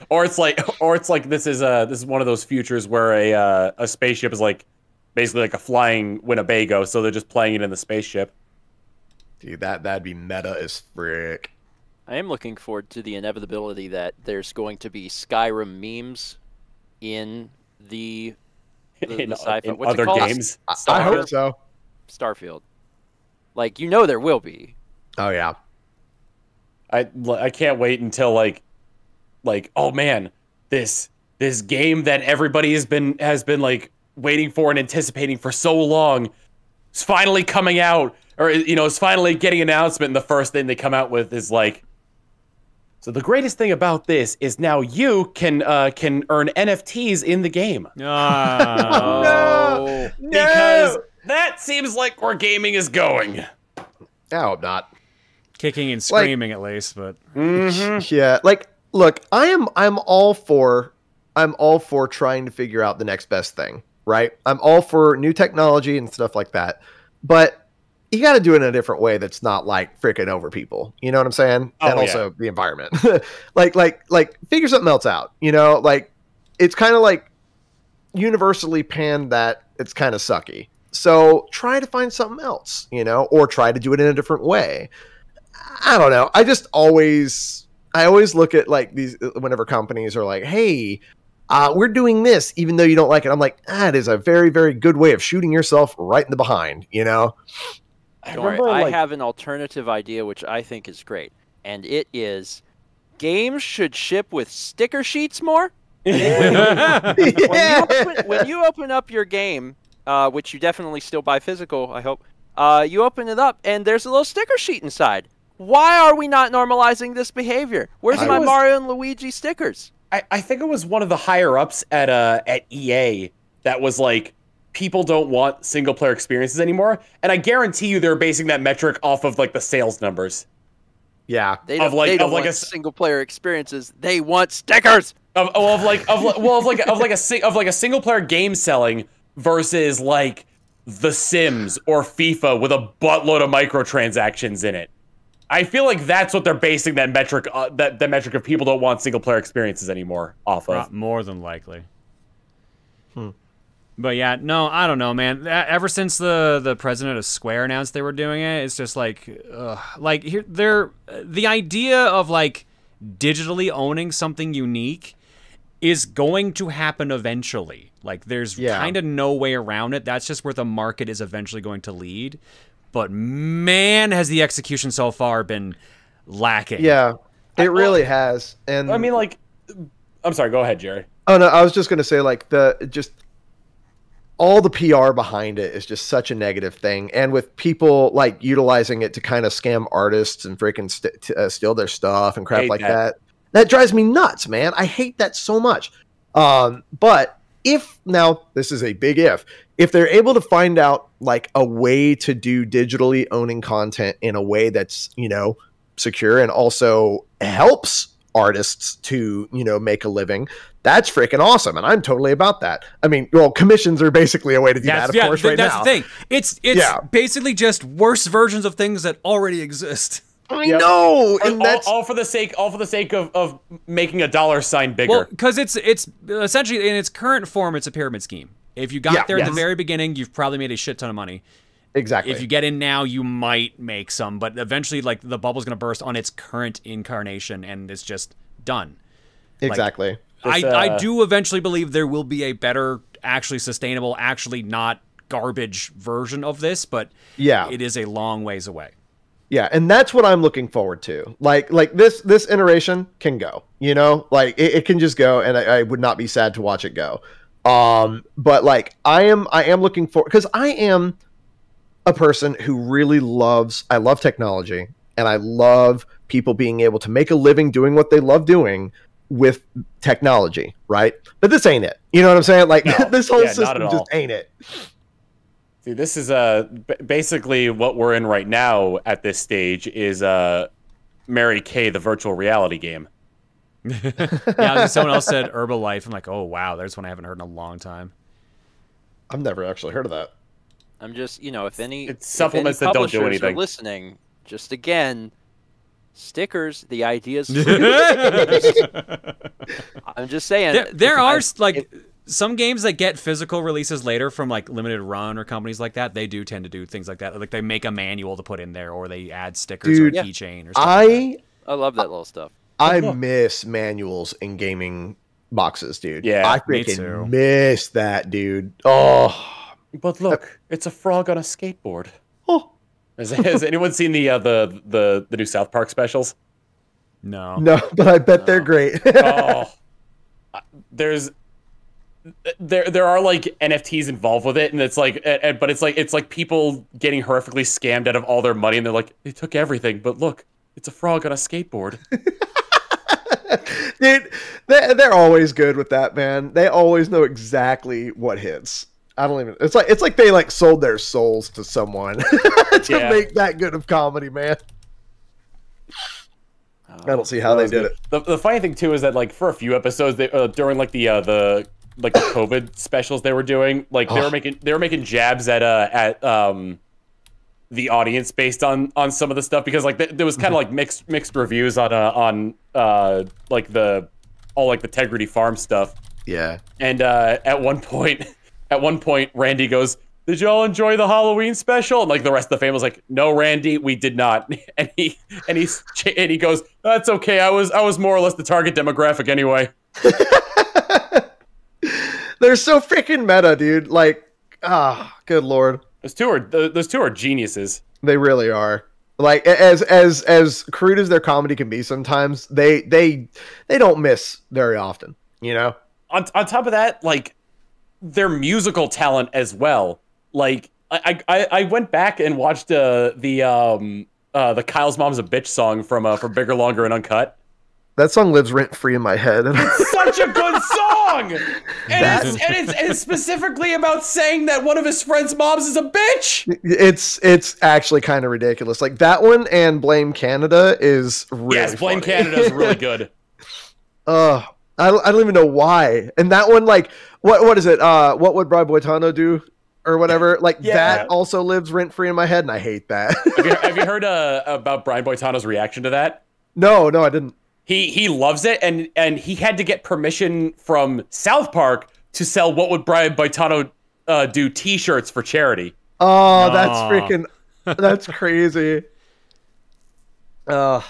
Or it's like, or it's like this is uh this is one of those futures where a uh, a spaceship is like basically like a flying Winnebago, so they're just playing it in the spaceship. dude, that that'd be meta as frick. I am looking forward to the inevitability that there's going to be Skyrim memes in the, the, in, the sci-fi. in What's other it games. I, I Starfield? hope so. Starfield. Like you know there will be. Oh yeah. I I can't wait until like like oh man this this game that everybody has been has been like waiting for and anticipating for so long is finally coming out or you know is finally getting announcement and the first thing they come out with is like so the greatest thing about this is now you can uh, can earn NFTs in the game Ah. Oh, because that seems like where gaming is going. I hope not. kicking and screaming at least, but Yeah, like look, I am I'm all for I'm all for trying to figure out the next best thing, right? I'm all for new technology and stuff like that. but you got to do it in a different way that's not like freaking over people. You know what I'm saying? Oh, and yeah. also the environment. like like like figure something else out. You know, like it's kind of like universally panned that it's kind of sucky. So try to find something else, you know, or try to do it in a different way. I don't know. I just always I always look at like these whenever companies are like, "Hey, uh, we're doing this," even though you don't like it. I'm like, that is a very very good way of shooting yourself right in the behind. You know? I Don't worry, remember, I have an alternative idea which I think is great, and it is games should ship with sticker sheets more. yeah. When you open, when you open up your game, uh, which you definitely still buy physical, I hope, uh, you open it up and there's a little sticker sheet inside. Why are we not normalizing this behavior? Where's I my was- Mario and Luigi stickers? I, I think it was one of the higher ups at uh at EA that was like people don't want single player experiences anymore, and I guarantee you they're basing that metric off of like the sales numbers yeah. They Of don't, like- they don't of like want a s- single player experiences. They want stickers. of, oh, of like of like, well of like of like a of like a single player game selling versus like The Sims or FIFA with a buttload of microtransactions in it. I feel like that's what they're basing that metric uh, that that metric of people don't want single player experiences anymore off Pro- of. more than likely. Hmm. But yeah, no, I don't know, man. Ever since the the president of Square announced they were doing it, it's just like, ugh. like here, they're the idea of like digitally owning something unique is going to happen eventually. Like, there's Yeah. kind of no way around it. That's just where the market is eventually going to lead. But man, has the execution so far been lacking. Yeah. It I- really has. And I mean, like, I'm sorry. Go ahead, Jerry. Oh no, I was just gonna say like the just all the PR behind it is just such a negative thing, and with people like utilizing it to kind of scam artists and freaking st- t- uh, steal their stuff and crap like that. that. that, drives me nuts, man. I hate that so much. Um, but if now this is a big if, if they're able to find out like a way to do digitally owning content in a way that's you know secure and also helps artists to you know make a living that's freaking awesome and i'm totally about that i mean well commissions are basically a way to do That's, that of yeah, course th- right that's now the thing. It's it's Yeah. basically just worse versions of things that already exist. i Yep. know and all, that's all for the sake, all for the sake of, of making a dollar sign bigger. Well, because it's it's essentially in its current form, it's a pyramid scheme. If you got Yeah, there at the very beginning, you've probably made a shit ton of money. Exactly If you get in now, you might make some, but eventually, like the bubble's gonna burst on its current incarnation, and it's just done. exactly I, This, I uh, do eventually believe there will be a better, actually sustainable, actually not garbage version of this, but Yeah. it is a long ways away. yeah and that's what i'm looking forward to like like this this iteration can go you know like it, it can just go and I, I would not be sad to watch it go um but like i am i am looking for because i am a person who really loves i love technology and i love people being able to make a living doing what they love doing with technology right but this ain't it you know what i'm saying like No. this whole Yeah, system just all. ain't it See, this is uh b- basically what we're in right now at this stage is uh Mary Kay the virtual reality game. Yeah, someone else said Herbalife. I'm like, oh wow, there's one I haven't heard in a long time. i've never actually heard of that I'm just, you know, if any It's if any supplements that don't do publishers are anything. listening, just again, stickers. The ideas. I'm just saying. there, there are I- s- like if- some games that get physical releases later from like limited run or companies like that. They do tend to do things like that. Like they make a manual to put in there, or they add stickers Dude, or Yeah. keychain or something. like that. i I love that little stuff. I look. miss manuals in gaming boxes, dude. Yeah, I me freaking too. miss that, dude. Oh, But look, it's a frog on a skateboard. oh Has, has anyone seen the uh, the the the new South Park specials? no. no, but I bet they're great. oh, there's there there are like NFTs involved with it, and it's like, and, and- but it's like it's like people getting horrifically scammed out of all their money, and they're like, they took everything, but look, it's a frog on a skateboard. dude, they, they're always good with that, man. They always know exactly what hits. I don't even. It's like it's like they like sold their souls to someone to Yeah. make that good of comedy, man. I don't see how they did it. The, the funny thing too is that like for a few episodes, they, uh, during like the uh, the like the COVID specials they were doing, like they were Oh. making they were making jabs at uh at um the audience based on on some of the stuff because like th- there was kind of like mixed mixed reviews on uh, on uh like the all like the Integrity Farm stuff. Yeah. And uh, at one point, at one point, Randy goes, "Did y'all enjoy the Halloween special?" And like the rest of the family's like, "No, Randy, we did not." And he and he's and he goes, "That's okay. I was I was more or less the target demographic anyway." They're so freaking meta, dude. Like, ah, good lord. Those two are those two are geniuses. They really are. Like as as as crude as their comedy can be sometimes, they they they don't miss very often, you know? On on top of that, like their musical talent as well. Like I I, I went back and watched uh, the um uh, the Kyle's Mom's a Bitch song from uh, from Bigger, Longer, and Uncut. That song lives rent free in my head. such a good song. And, it's, and it's, it's specifically about saying that one of his friends' moms is a bitch. it's it's actually kind of ridiculous. Like that one and Blame Canada is really yes, Blame funny. Canada is really good. Uh, I, I don't even know why. And that one, like, what what is it? Uh, what would Brian Boitano do, or whatever? Like Yeah. that also lives rent free in my head, and I hate that. have, you, have you heard uh, about Brian Boitano's reaction to that? no, no, I didn't. He he loves it, and and he had to get permission from South Park to sell what would Brian Boitano uh, do T-shirts for charity. Oh, that's Aw. freaking, that's crazy. Uh,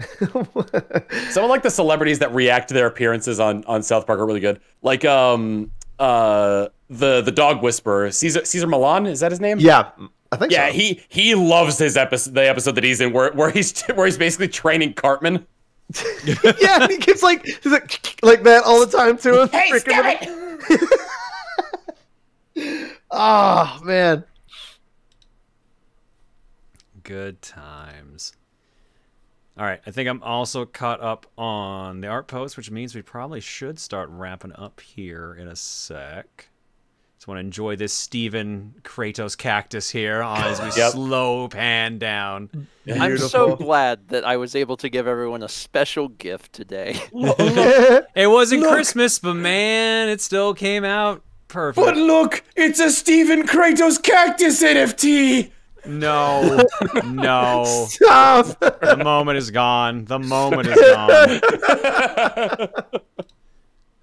Some of like the celebrities that react to their appearances on on South Park are really good. Like um uh the the dog whisperer Cesar Cesar Millan is that his name? yeah, I think Yeah, so. he he loves his episode, the episode that he's in, where where he's where he's basically training Cartman. yeah, and he keeps like he's like like that all the time to him. Hey, Freaking- stop it! Oh man. Good times. All right, I think I'm also caught up on the art post, which means we probably should start wrapping up here in a sec. Just want to enjoy this Stephen Kratos cactus here as we Yep. slow pan down. I'm so glad that I was able to give everyone a special gift today. It wasn't Look. Christmas, but man, it still came out perfect. But look, it's a Stephen Kratos cactus NFT. No, no. Stop. The moment is gone. The moment is gone.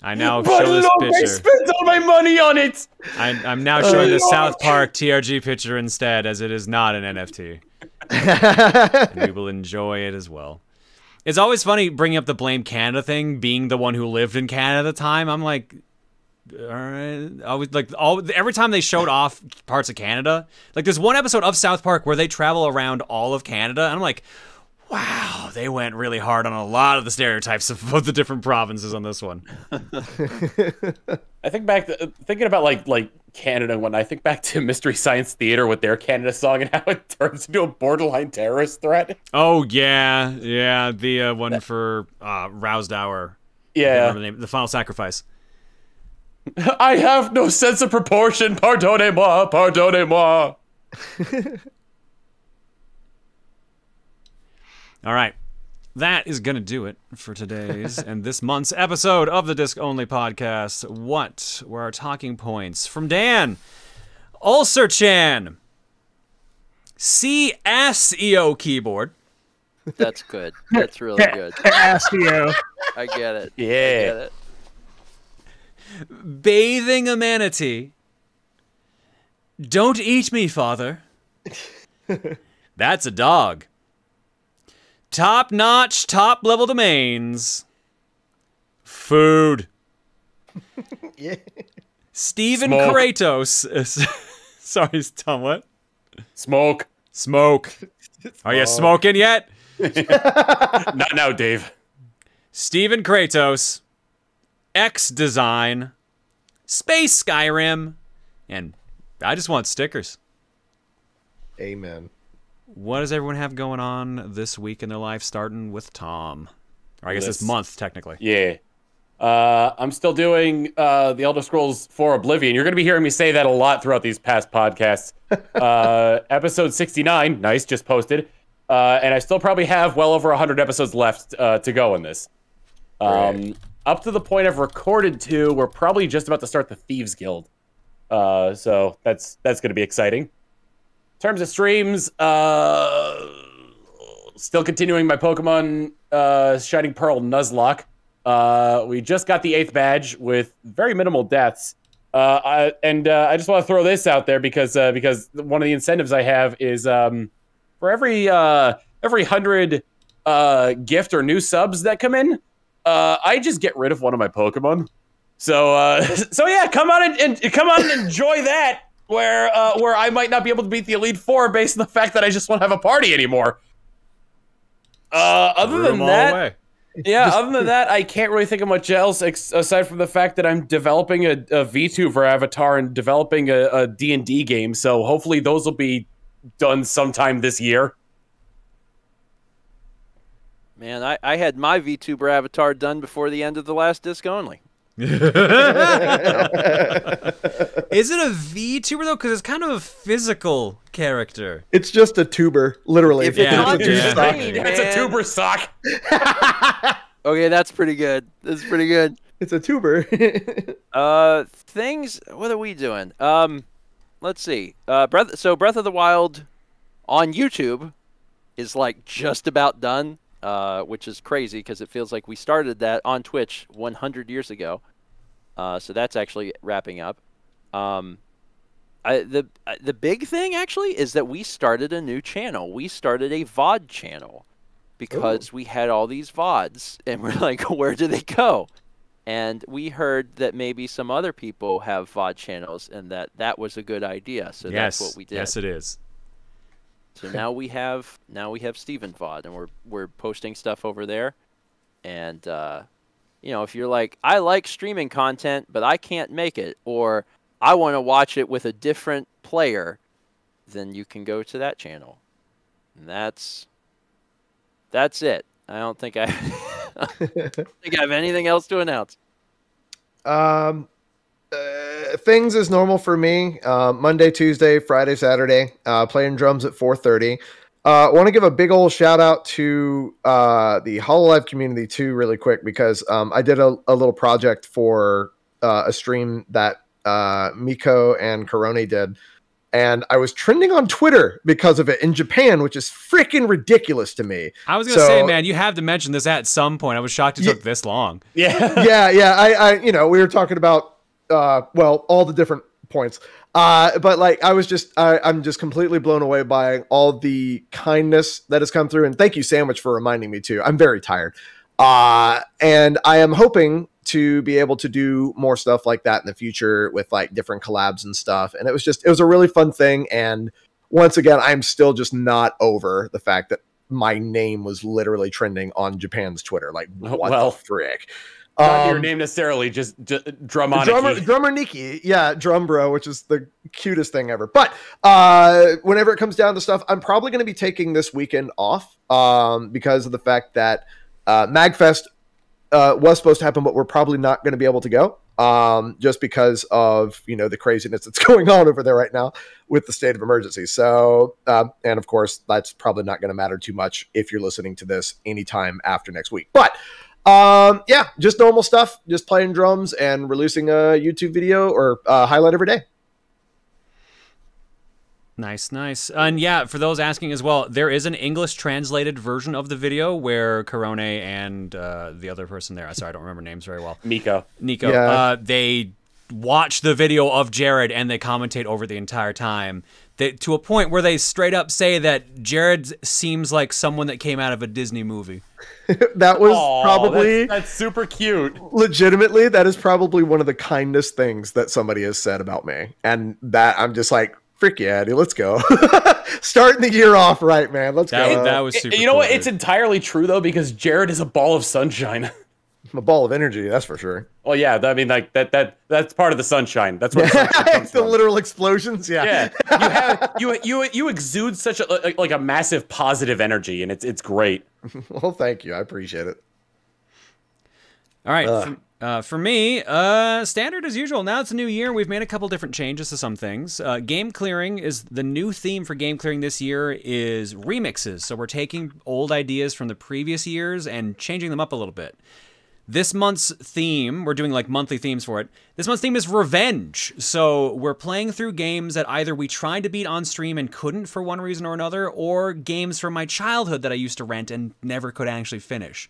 I now But show this look, I spent all my money on it. I, I'm now showing the. South Park TRG picture instead, as it is not an NFT. and we will enjoy it as well. It's always funny bringing up the blame Canada thing, being the one who lived in Canada at the time. I'm like, all right. Always like all every time they showed off parts of Canada, like there's one episode of South Park where they travel around all of Canada, and I'm like, wow, they went really hard on a lot of the stereotypes of both the different provinces on this one. I think back to thinking about like like Canada and when I think back to Mystery Science Theater with their Canada song and how it turns into a borderline terrorist threat. Oh yeah, yeah, the uh, one for uh, Rowsdower. Yeah, the, name. the Final Sacrifice. I have no sense of proportion. Pardonnez-moi, pardonnez-moi. All right. That is going to do it for today's and this month's episode of the Disc Only Podcast. What were our talking points? From Dan, Ulcer Chan, CSEO keyboard, That's good. That's really good. Ask you. I get it. Yeah. I Yeah. get it. Bathing a manatee. Don't eat me, father. That's a dog. Top notch, top level domains. Food. Yeah. Stephen Smoke. Kratos. Sorry, Tom, what? Smoke. Smoke. Are you smoking yet? Not now, Dave. Stephen Kratos. X Design. Space Skyrim. And I just want stickers. Amen. What does everyone have going on this week in their life, starting with Tom? Or I guess this Let's- month, technically. Yeah. Uh, I'm still doing uh, the Elder Scrolls 4 Oblivion. You're going to be hearing me say that a lot throughout these past podcasts. uh, episode 69, nice, just posted. Uh, and I still probably have well over 100 episodes left uh, to go in this. Um, up to the point I've recorded to, we're probably just about to start the Thieves Guild. Uh, so that's that's going to be exciting. terms of streams, uh, still continuing my Pokemon uh, Shining Pearl Nuzlocke. Uh, we just got the eighth badge with very minimal deaths. Uh, I, and uh, I just want to throw this out there because uh, because one of the incentives I have is um, for every uh, every hundred uh, gift or new subs that come in, uh, I just get rid of one of my Pokemon. So uh, so yeah, come on and, and come on and enjoy that. Where uh, where I might not be able to beat the Elite Four based on the fact that I just won't have a party anymore. Uh, other than that, away. yeah, other than that, I can't really think of much else ex- aside from the fact that I'm developing a, a VTuber avatar and developing a, a D&D game. So hopefully those will be done sometime this year. Man, I, I had my VTuber avatar done before the end of the last disc only. Is it a VTuber though? Because it's kind of a physical character. It's just a tuber, literally. If it's It's not a tuber yeah. stock. Hey, It's a tuber sock. Okay, that's pretty good. That's pretty good. It's a tuber. Uh, things. What are we doing? Um, let's see. Uh, Breath. So Breath of the Wild on YouTube is like just about done. Uh, which is crazy because it feels like we started that on Twitch 100 years ago. Uh, so that's actually wrapping up. Um, I, the the big thing actually is that we started a new channel. We started a VOD channel because we had all these VODs, and we're like, where do they go? And we heard that maybe some other people have VOD channels, and that that was a good idea. So yes, that's what we did. yes, it is. So now we have now we have Stephen VOD, and we're we're posting stuff over there. And uh, you know, if you're like, I like streaming content, but I can't make it, or I want to watch it with a different player, then you can go to that channel. And that's that's it. I don't think I, I don't think I have anything else to announce. Um, things as normal for me. Uh, Monday, Tuesday, Friday, Saturday. Uh, playing drums at four thirty. Uh, I want to give a big old shout out to uh, the Hololive community too, really quick, because um, I did a, a little project for uh, a stream that uh, Miko and Korone did, and I was trending on Twitter because of it in Japan, which is freaking ridiculous to me. I was gonna So- say, man, you have to mention this at some point. I was shocked it Ye- took this long. Yeah. yeah, yeah. I, I, you know, we were talking about, uh, well, all the different points. Uh, but like, I was just, I, I'm just completely blown away by all the kindness that has come through. And thank you, Sandwich, for reminding me too. I'm very tired. Uh, and I am hoping to be able to do more stuff like that in the future with like different collabs and stuff. And it was just, it was a really fun thing. And once again, I'm still just not over the fact that my name was literally trending on Japan's Twitter. Like, Oh, what well. the frick? Not your Um, name necessarily, just d- the Drumoniki. drummer, drummer Nikki, yeah, drum bro, which is the cutest thing ever. But uh, whenever it comes down to stuff, I'm probably going to be taking this weekend off um, because of the fact that uh, Magfest uh, was supposed to happen, but we're probably not going to be able to go um, just because of you know the craziness that's going on over there right now with the state of emergency. So, um, and of course, that's probably not going to matter too much if you're listening to this anytime after next week. But um, yeah, just normal stuff, just playing drums and releasing a YouTube video or uh, highlight every day. Nice, nice. And yeah, for those asking as well, there is an English translated version of the video where Korone and uh, the other person there, I sorry, I don't remember names very well, Miko. Nico, Yeah. uh, they watch the video of Jared and they commentate over the entire time. They, to a point where they straight up say that Jared seems like someone that came out of a Disney movie. that was Aw, probably that's, that's super cute. legitimately that is probably one of the kindest things that somebody has said about me, and that I'm just like. Frick yeah, Eddie, let's go. Starting the year off right, man. Let's That, go. that was Y- super you know cool, what? It's entirely true though because Jared is a ball of sunshine. I'm a ball of energy, that's for sure. well, yeah, I mean, like that that that's part of the sunshine. That's what the the from. literal explosions, yeah. yeah, you have you you you exude such a like, like a massive positive energy, and it's it's great. Well, thank you. I appreciate it. All right. Ugh. For, uh, for me, uh, standard as usual. Now it's a new year. We've made a couple different changes to some things. Uh, game clearing is the new theme for game clearing this year is remixes. So we're taking old ideas from the previous years and changing them up a little bit. This month's theme, we're doing like monthly themes for it. This month's theme is revenge. So we're playing through games that either we tried to beat on stream and couldn't for one reason or another, or games from my childhood that I used to rent and never could actually finish.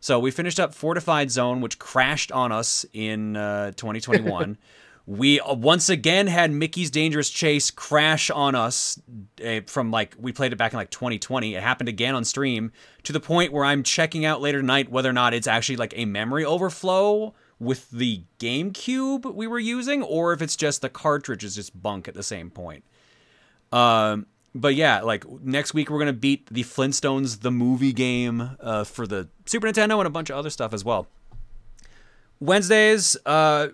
So we finished up Fortified Zone, which crashed on us in uh, 2021. We uh, once again had Mickey's Dangerous Chase crash on us uh, from like we played it back in like 2020. It happened again on stream to the point where I'm checking out later tonight whether or not it's actually like a memory overflow with the GameCube we were using, or if it's just the cartridge is just bunk at the same point. Um, but yeah, like next week we're gonna beat the Flintstones the movie game uh, for the Super Nintendo and a bunch of other stuff as well. Wednesdays, uh,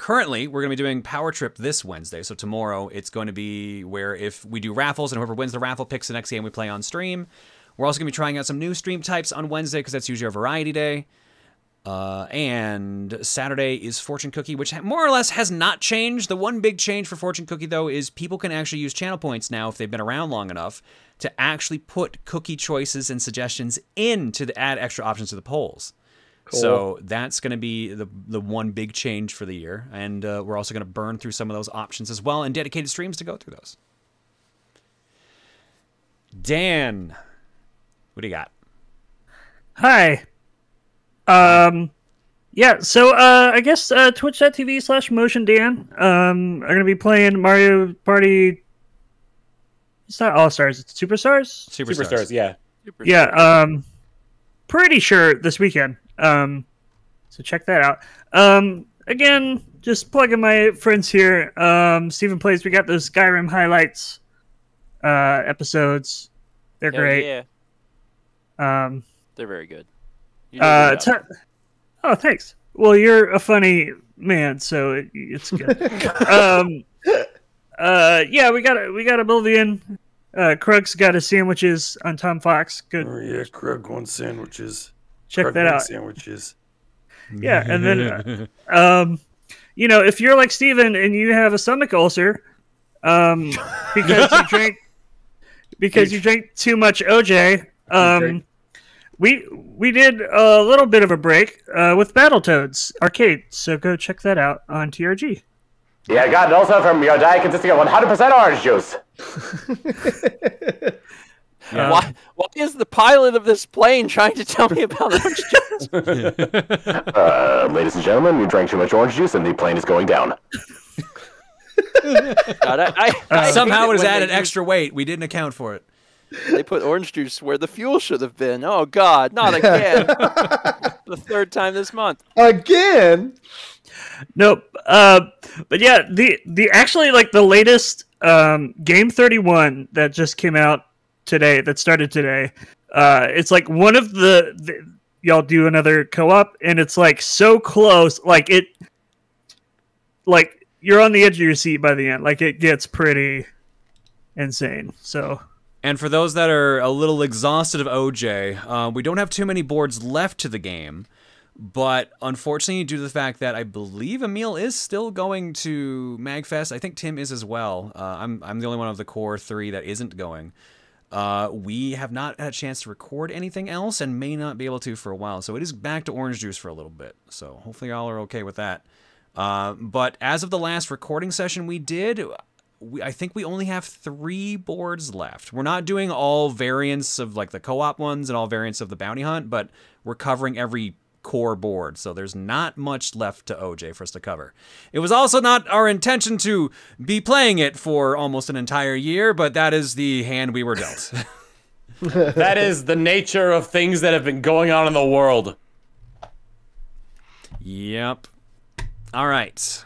currently we're going to be doing Power Trip this Wednesday. So tomorrow it's going to be where if we do raffles and whoever wins the raffle picks the next game we play on stream. We're also going to be trying out some new stream types on Wednesday because that's usually our variety day. Uh, and Saturday is Fortune Cookie, which more or less has not changed. The one big change for Fortune Cookie, though, is people can actually use channel points now if they've been around long enough to actually put cookie choices and suggestions in to the add extra options to the polls. So that's going to be the the one big change for the year, and uh, we're also going to burn through some of those options as well, and dedicated streams to go through those. Dan, what do you got? Hi. Um, yeah. So uh, I guess uh, Twitch.tv slash Motion Dan. Um, are gonna be playing Mario Party. It's not All Stars. It's Superstars. Superstars. Superstars, yeah. Super Yeah. Um, pretty sure this weekend. Um, so check that out. Um, again, just plugging my friends here. Um, Stephen plays. We got those Skyrim highlights uh, episodes. They're Hell great. Yeah, Um, they're very good. You uh, t- oh, thanks. Well, you're a funny man, so it, it's good. um, uh, yeah, we got a we got a Oblivion. Uh, Krug's got his sandwiches on Tom Fawkes. Good, Oh yeah, Krug wants sandwiches. Check Krug that out. Sandwiches. Yeah, and then, uh, um, you know, if you're like Stephen and you have a stomach ulcer, um, because you drink because you drank too much OJ, um, we we did a little bit of a break uh, with Battletoads Arcade, so go check that out on TRG. Yeah, I got it also from your diet consisting of 100% orange juice. why, why is the pilot of this plane trying to tell me about orange juice? Uh, ladies and gentlemen, you drank too much orange juice and the plane is going down. God, I, I, I Somehow it when has added use- extra weight. We didn't account for it. They put orange juice where the fuel should have been. Oh God, not again! the third time this month. Again? Nope. Uh, but yeah, the the actually like the latest um, game thirty one that just came out today, that started today. Uh, it's like one of the, the y'all do another co op, and it's like so close, like it, like you're on the edge of your seat by the end. Like it gets pretty insane. So And for those that are a little exhausted of OJ, uh, we don't have too many boards left to the game. But unfortunately, due to the fact that I believe Emil is still going to Magfest, I think Tim is as well. Uh, I'm I'm the only one of the core three that isn't going. Uh, we have not had a chance to record anything else and may not be able to for a while. So it is back to orange juice for a little bit. So hopefully y'all are okay with that. Uh, but as of the last recording session we did, we, I think we only have three boards left. We're not doing all variants of like the co-op ones and all variants of the bounty hunt, but we're covering every core board. So there's not much left to OJ for us to cover. It was also not our intention to be playing it for almost an entire year, but that is the hand we were dealt. That is the nature of things that have been going on in the world. Yep. All right.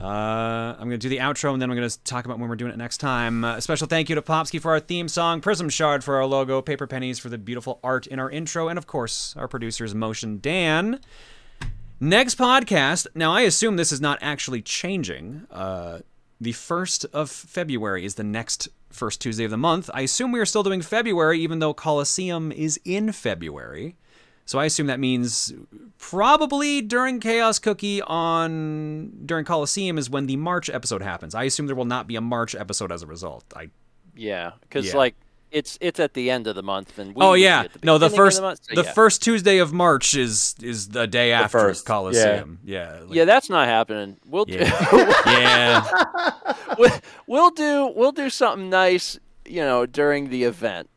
Uh, I'm going to do the outro and then I'm going to talk about when we're doing it next time. Uh, a special thank you to Popsky for our theme song, Prism Shard for our logo, Paper Pennies for the beautiful art in our intro, and of course, our producers, Motion Dan. Next podcast. Now, I assume this is not actually changing. Uh, the 1st of February is the next first Tuesday of the month. I assume we are still doing February, even though Coliseum is in February. So I assume that means probably during Chaos Cookie on during Coliseum is when the March episode happens. I assume there will not be a March episode as a result. I Yeah, because Yeah. like it's it's at the end of the month, and we oh yeah, the no, the first the, month, so the yeah. first Tuesday of March is is the day after first, Coliseum. Yeah, like- Yeah, that's not happening. We'll Yeah. yeah. we'll, we'll do we'll do something nice, you know, during the event.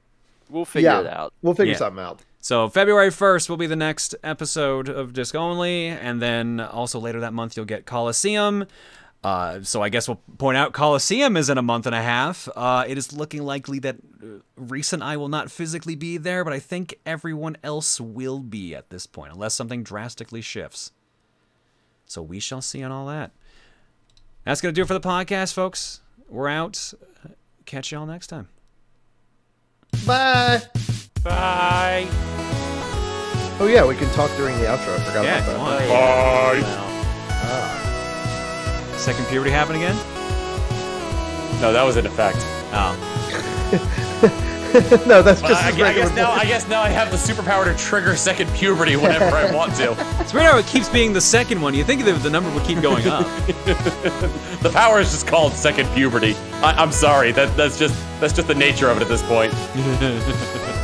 We'll figure Yeah. it out. We'll figure Yeah. something out. So February 1st will be the next episode of Disc Only, and then also later that month you'll get Coliseum. Uh, so I guess we'll point out Coliseum is in a month and a half. Uh, it is looking likely that uh, Reese and I will not physically be there, but I think everyone else will be at this point, unless something drastically shifts. So we shall see on all that. That's to do it for the podcast, folks. We're out. Catch y'all next time. Bye. Bye. Oh yeah, we can talk during the outro. I forgot Yeah, about that. on. Bye. Ah. Second puberty happen again? No, that was in effect. Oh. no, that's Well, just I, his I guess now. I guess now I have the superpower to trigger second puberty whenever I want to. It's weird how it keeps being the second one. You think that the number would keep going up. The power is just called second puberty. I, I'm sorry. That that's just that's just the nature of it at this point.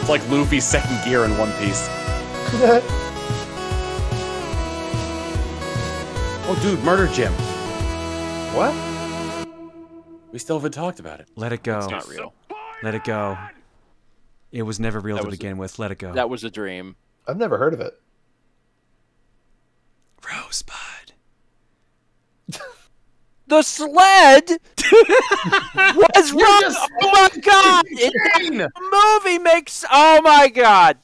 it's like Luffy's second gear in One Piece. Oh, dude, Murder Jim. what? We still haven't talked about it. Let it go. It's not real. Let it go. It was never real That to was- begin with. Let it go. That was a dream. I've never heard of it. Rosebud. The sled was wrong. Oh my god! It, the movie makes. Oh my god!